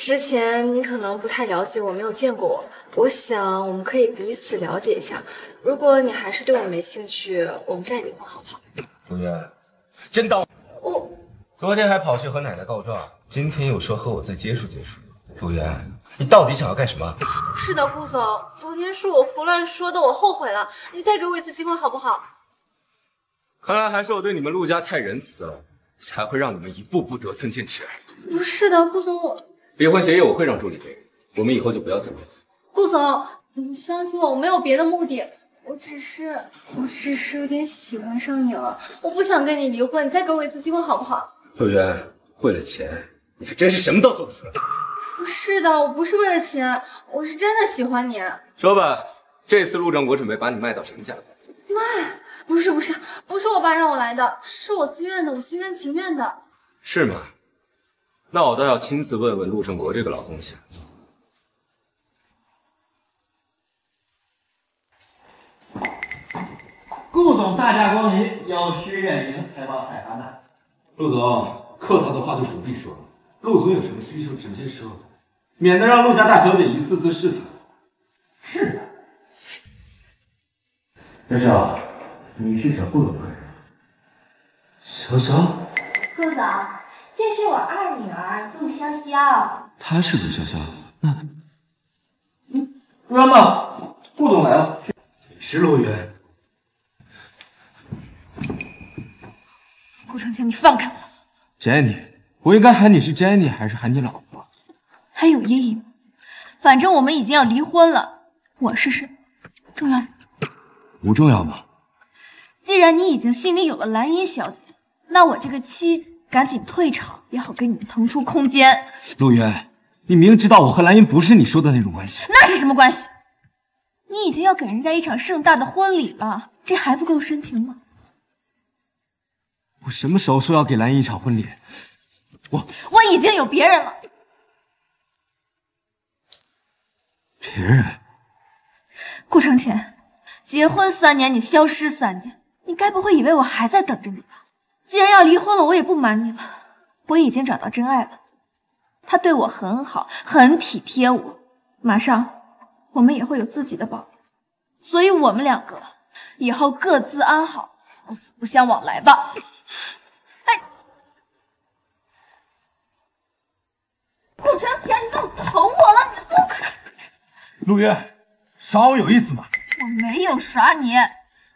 之前你可能不太了解我，没有见过我，我想我们可以彼此了解一下。如果你还是对我没兴趣，我们再离婚好不好？陆渊，真当。我昨天还跑去和奶奶告状，今天又说和我再接触接触。陆渊，你到底想要干什么？是的，顾总，昨天是我胡乱说的，我后悔了。你再给我一次机会好不好？看来还是我对你们陆家太仁慈了，才会让你们一步步得寸进尺。不是的，顾总，我离婚协议我会让助理给，我们以后就不要再联系。顾总，你相信我，我没有别的目的。我只是，我只是有点喜欢上你了，我不想跟你离婚，你再给我一次机会好不好？陆渊，为了钱，你还真是什么都做得出来。不是的，我不是为了钱，我是真的喜欢你。说吧，这次陆正国准备把你卖到什么价格？卖？不是不是不是我爸让我来的，是我自愿的，我心甘情愿的。是吗？那我倒要亲自问问陆正国这个老东西。顾总大驾光临，有失远迎，还望海涵呐。陆总，客套的话就不必说了。陆总有什么需求直接说，免得让陆家大小姐一次次试探。是的。小小，你是找顾总客人？小小，顾总，这是我二女儿陆潇潇。她是陆潇潇，陆妈妈，顾总来了。是陆渊。顾承前，你放开我！Jenny，我应该喊你是 Jenny 还是喊你老婆？还有意义吗？反正我们已经要离婚了。我是谁？重要吗？不重要吗？既然你已经心里有了蓝衣小姐，那我这个妻子赶紧退场，也好给你们腾出空间。陆渊，你明知道我和蓝茵不是你说的那种关系，那是什么关系？你已经要给人家一场盛大的婚礼了，这还不够深情吗？我什么时候说要给蓝茵一场婚礼？我我已经有别人了。别人？顾承前，结婚三年，你消失三年，你该不会以为我还在等着你吧？既然要离婚了，我也不瞒你了，我已经找到真爱了，他对我很好，很体贴我，马上我们也会有自己的宝宝，所以我们两个以后各自安好，老死不相往来吧。哎，顾承前，你都捅我了，你松开！陆渊，耍我有意思吗？我没有耍你，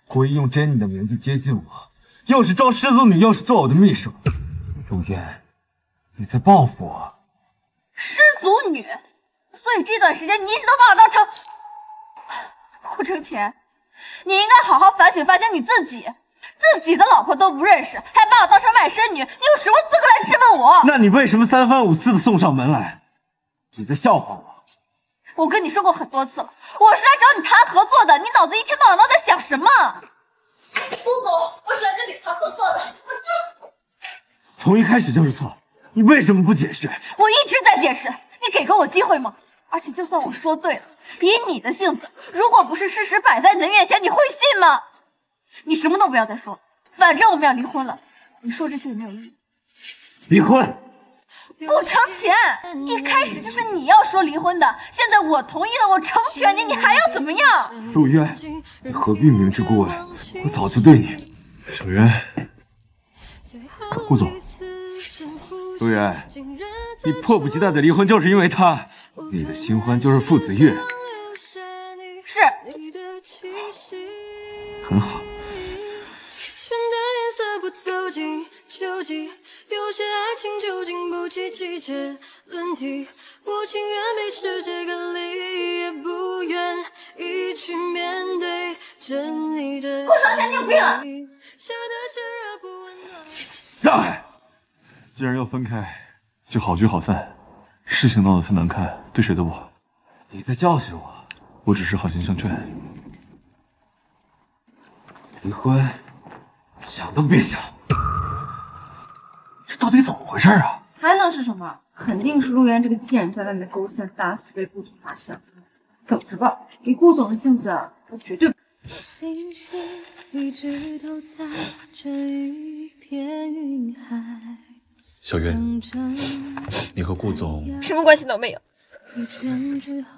故意用 Jenny 的名字接近我，又是装失足女，又是做我的秘书。陆渊，你在报复我？失足女，所以这段时间你一直都把我当成顾承前，你应该好好反省反省你自己，自己的老婆都不认识，还把我当成外甥女，你有什么资格来质问我？那你为什么三番五次的送上门来？你在笑话我？我跟你说过很多次了，我是来找你谈合作的，你脑子一天到晚都在想什么？顾总，我是来跟你谈合作的。从一开始就是错，你为什么不解释？我一直在解释，你给过我机会吗？而且就算我说对了，以你的性子，如果不是事实摆在你的面前，你会信吗？你什么都不要再说了，反正我们要离婚了，你说这些也没有意义。离婚。顾长前，一开始就是你要说离婚的，现在我同意了，我成全你，你还要怎么样？陆渊，你何必明知故问？我早就对你。小渊，顾总，陆渊，你迫不及待的离婚就是因为他，你的新欢就是傅子越，是，很好。究竟，有些爱情究竟不计季节轮替。我情愿被世界隔离，也不愿意去面对着你的。顾承前，你有病啊！让开！既然要分开，就好聚好散。事情闹得太难看，对谁都不好。你在教训我？我只是好心相劝。离婚。想都别想！这到底怎么回事啊？还能是什么？肯定是陆渊这个贱人在外面勾线搭戏，被顾总发现了。等着吧，以顾总的性子，他绝对。星星一直都在这一片云海。小渊，你和顾总什么关系都没有。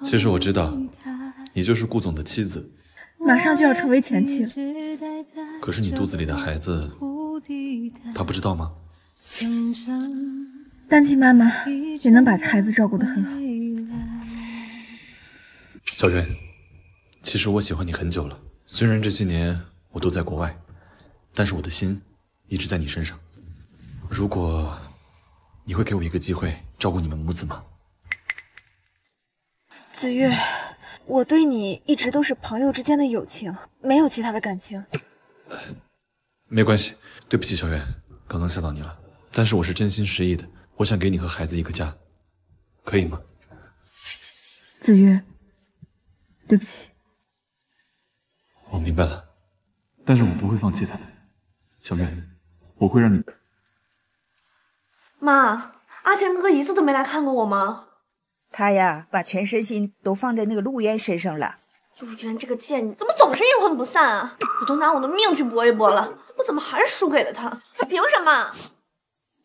其实我知道，你就是顾总的妻子。马上就要成为前妻了，可是你肚子里的孩子，他不知道吗？单亲妈妈也能把孩子照顾得很好。小袁，其实我喜欢你很久了，虽然这些年我都在国外，但是我的心一直在你身上。如果你会给我一个机会照顾你们母子吗？子越。我对你一直都是朋友之间的友情，没有其他的感情。没关系，对不起，小袁，刚刚吓到你了。但是我是真心实意的，我想给你和孩子一个家，可以吗？子越，对不起。我明白了，但是我不会放弃他的，小月，我会让你。妈，阿强哥哥一次都没来看过我吗？他呀，把全身心都放在那个陆渊身上了。陆渊这个贱人，怎么总是阴魂不散啊？我都拿我的命去搏一搏了，我怎么还是输给了他？他凭什么？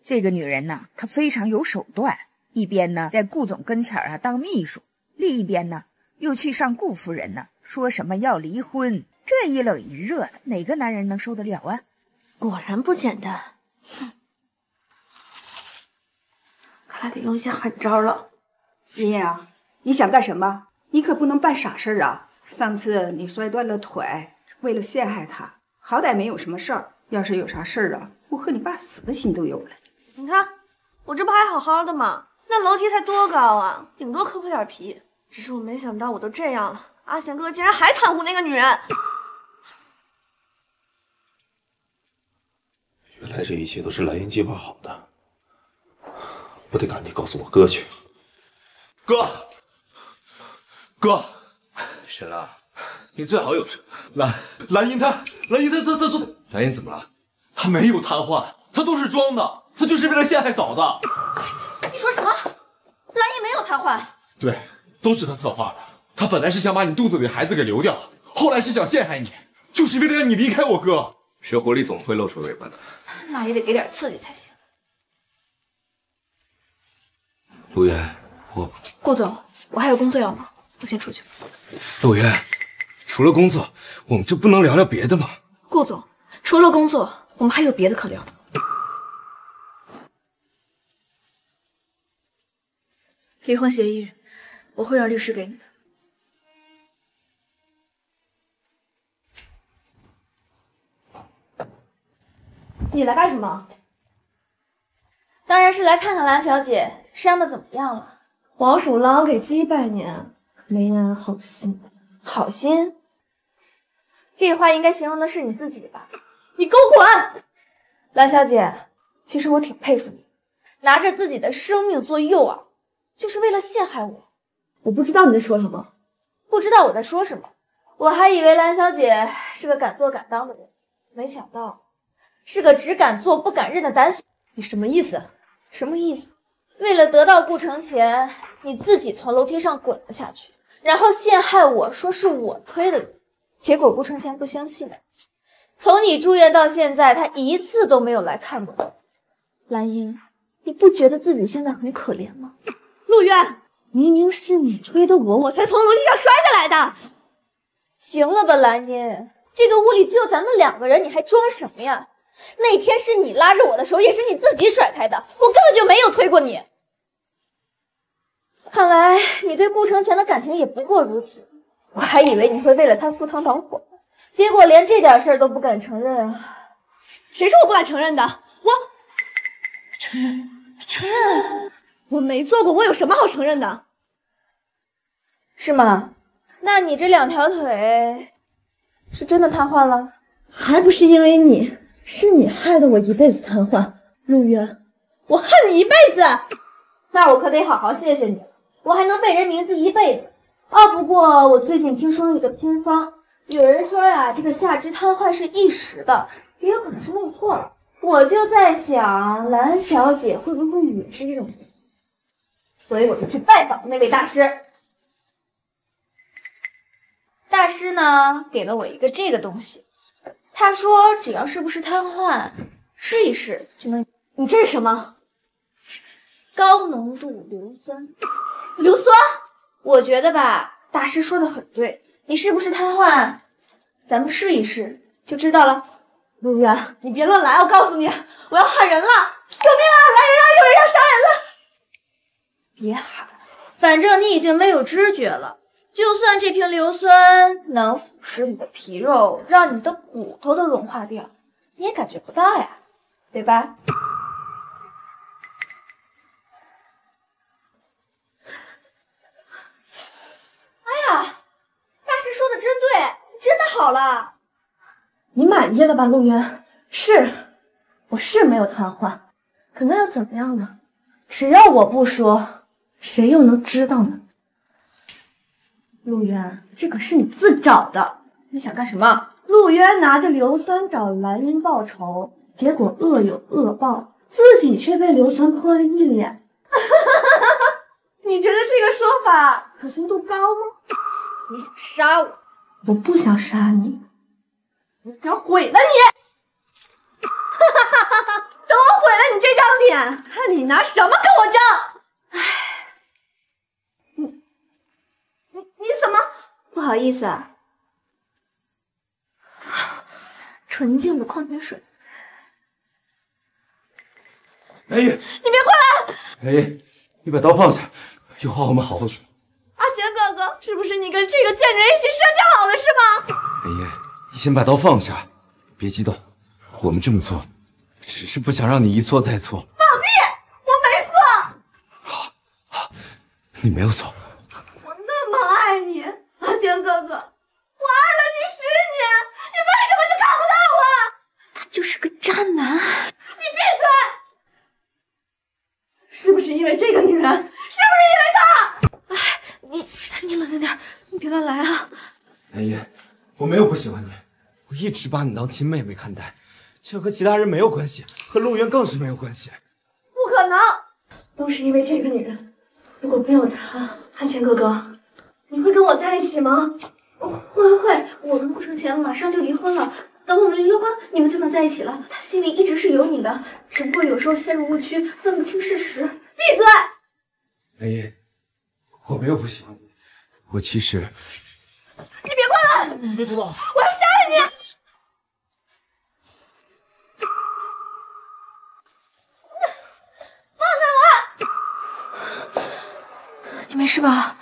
这个女人呢，她非常有手段，一边呢在顾总跟前啊当秘书，另一边呢又去上顾夫人呢，说什么要离婚。这一冷一热的，哪个男人能受得了啊？果然不简单。哼，看来得用一些狠招了。林燕啊，你想干什么？你可不能办傻事儿啊！上次你摔断了腿，为了陷害他，好歹没有什么事儿。要是有啥事儿啊，我和你爸死的心都有了。你看，我这不还好好的吗？那楼梯才多高啊，顶多磕破点皮。只是我没想到，我都这样了，阿贤哥哥竟然还袒护那个女人。原来这一切都是蓝英计划好的，我得赶紧告诉我哥去。哥，哥，沈浪，你最好有事。蓝蓝英她蓝英他他他昨天蓝英怎么了？她没有瘫痪，她都是装的，他就是为了陷害嫂子。你说什么？兰姨没有瘫痪？对，都是他策划的。他本来是想把你肚子里的孩子给流掉，后来是想陷害你，就是为了让你离开我哥。蛇狐狸总会露出尾巴的。那也得给点刺激才行。陆渊，我顾总，我还有工作要忙，我先出去。陆渊，除了工作，我们就不能聊聊别的吗？顾总，除了工作，我们还有别的可聊的。离婚协议，我会让律师给你的。你来干什么？当然是来看看蓝小姐伤的怎么样了。黄鼠狼给鸡拜年，没安好心。好心？这话应该形容的是你自己吧？你给我滚！蓝小姐，其实我挺佩服你，拿着自己的生命做诱饵，就是为了陷害我。我不知道你在说什么，不知道我在说什么。我还以为蓝小姐是个敢做敢当的人，没想到是个只敢做不敢认的胆小。你什么意思？什么意思？为了得到顾城钱，你自己从楼梯上滚了下去，然后陷害我说是我推的你。结果顾城钱不相信，从你住院到现在，他一次都没有来看过你。蓝英，你不觉得自己现在很可怜吗？陆渊，明明是你推的我，我才从楼梯上摔下来的。行了吧，兰音，这个屋里就咱们两个人，你还装什么呀？那天是你拉着我的手，也是你自己甩开的，我根本就没有推过你。看来你对顾承前的感情也不过如此，我还以为你会为了他赴汤蹈火，结果连这点事儿都不敢承认啊！谁说我不敢承认的？我承认，承认，我没做过，我有什么好承认的？是吗？那你这两条腿是真的瘫痪了？还不是因为你，是你害得我一辈子瘫痪。陆渊，我恨你一辈子。那我可得好好谢谢你，我还能被人铭记一辈子。哦，不过我最近听说了一个偏方，有人说呀，这个下肢瘫痪是一时的，也有可能是弄错了。我就在想，蓝小姐会不会也是这种？所以我就去拜访那位大师。大师呢，给了我一个这个东西，他说只要是不是瘫痪，试一试就能。你这是什么？高浓度硫酸。硫酸？我觉得吧，大师说的很对，你是不是瘫痪？咱们试一试就知道了。陆远，你别乱来！我告诉你，我要喊人了！救命啊！来人啊！有人要杀人了！别喊，反正你已经没有知觉了。就算这瓶硫酸能腐蚀你的皮肉，让你的骨头都融化掉，你也感觉不到呀，对吧？哎呀，大师说的真对，真的好了。你满意了吧，陆渊？是，我是没有瘫痪，可那又怎么样呢？只要我不说，谁又能知道呢？陆渊，这可是你自找的。你想干什么？陆渊拿着硫酸找蓝英报仇，结果恶有恶报，自己却被硫酸泼了一脸。你觉得这个说法可信度高吗？你想杀我？我不想杀你，我想毁了你！哈哈哈哈！等我毁了你这张脸，看你拿什么跟我争！唉，你你你怎么？不好意思啊，纯净的矿泉水。哎呀，你别过来！哎，你把刀放下，有话我们好好说。阿杰哥哥，是不是你跟这个贱人一起设计好的，是吗？梅叶，你先把刀放下，别激动。我们这么做，只是不想让你一错再错。放屁！我没错，好，好你没有错，我那么爱你，阿钱哥哥，我爱了你十年，你为什么就看不到我？他就是个渣男。你闭嘴！是不是因为这个女人？是不是因为她？哎你你冷静点，你别乱来啊！南叶，我没有不喜欢你，我一直把你当亲妹妹看待，这和其他人没有关系，和陆渊更是没有关系。不可能，都是因为这个女人。如果没有她，阿钱哥哥，你会跟我在一起吗？会会会，我跟顾承前马上就离婚了。等我们离了婚，你们就能在一起了。他心里一直是有你的，只不过有时候陷入误区，分不清事实。闭嘴！梅叶，我没有不喜欢你，我其实你别过来！你别知道，我要杀了你！放开我！你没事吧？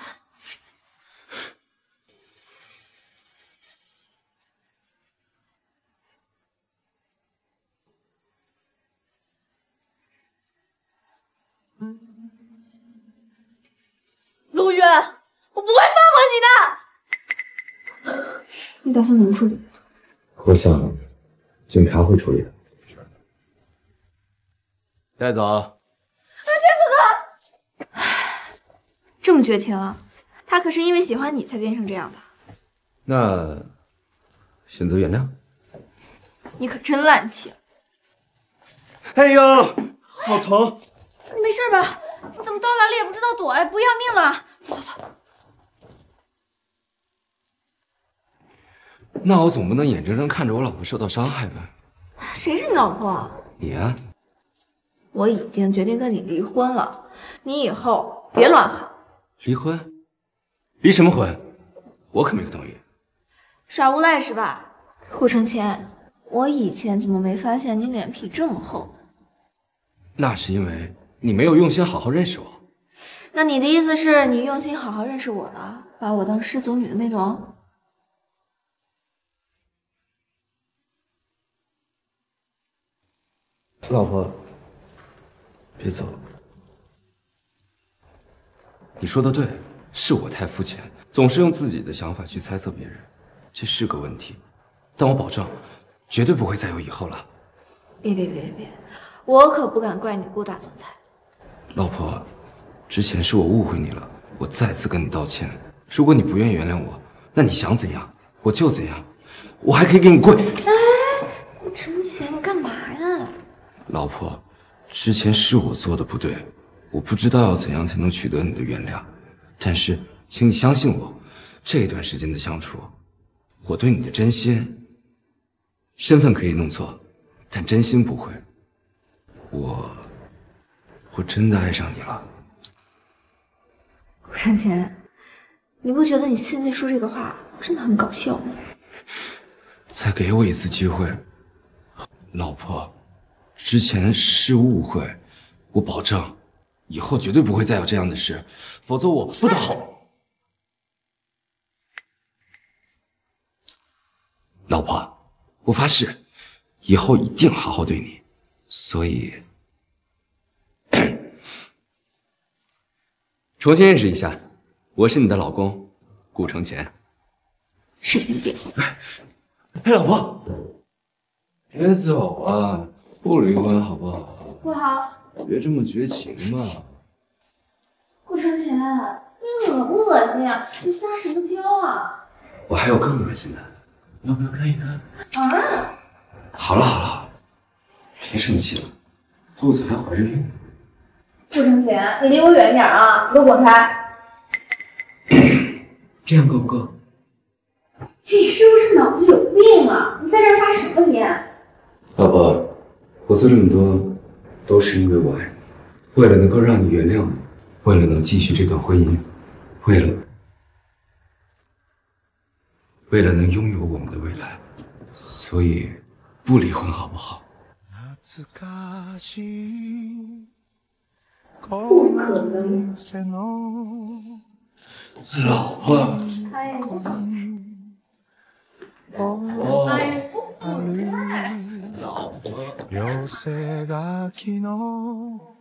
陆渊，我不会放过你的！你打算怎么处理？我想，警察会处理的。带走。阿钱哥哥，这么绝情啊？他可是因为喜欢你才变成这样的。那选择原谅？你可真滥情！哎呦，好疼！你没事吧？你怎么到哪里也不知道躲呀？不要命了！走走走！那我总不能眼睁睁看着我老婆受到伤害吧？谁是你老婆？你啊，我已经决定跟你离婚了，你以后别乱喊。离婚？离什么婚？我可没有同意。耍无赖是吧？顾承前，我以前怎么没发现你脸皮这么厚呢？那是因为你没有用心好好认识我。那你的意思是你用心好好认识我了，把我当失足女的那种？老婆，别走。你说的对，是我太肤浅，总是用自己的想法去猜测别人，这是个问题。但我保证，绝对不会再有以后了。别别别别，我可不敢怪你顾大总裁。老婆，之前是我误会你了，我再次跟你道歉。如果你不愿意原谅我，那你想怎样我就怎样，我还可以给你跪。哎，顾承前，你干嘛呀？老婆，之前是我做的不对，我不知道要怎样才能取得你的原谅。但是，请你相信我，这段时间的相处，我对你的真心，身份可以弄错，但真心不会。我，我真的爱上你了。顾承前，你不觉得你现在说这个话真的很搞笑吗？再给我一次机会，老婆，之前是误会，我保证，以后绝对不会再有这样的事，否则我不得好。老婆，我发誓，以后一定好好对你。所以，重新认识一下，我是你的老公，顾承前。神经病！哎，老婆，别走啊，不离婚好不好？不好，别这么绝情嘛！顾承前，你恶不恶心啊？你撒什么娇啊？我还有更恶心的，要不要看一看？啊！好了好了好了，别生气了，肚子还怀着孕。顾承前，你离我远一点啊！你给我滚开！这样够不够？你是不是脑子有病啊？你在这儿发什么癫？老婆，我做这么多，都是因为我爱你，为了能够让你原谅我，为了能继续这段婚姻，为了为了能拥有我们的未来，所以不离婚好不好？不可能。老婆，哎，老婆。寄せ書きの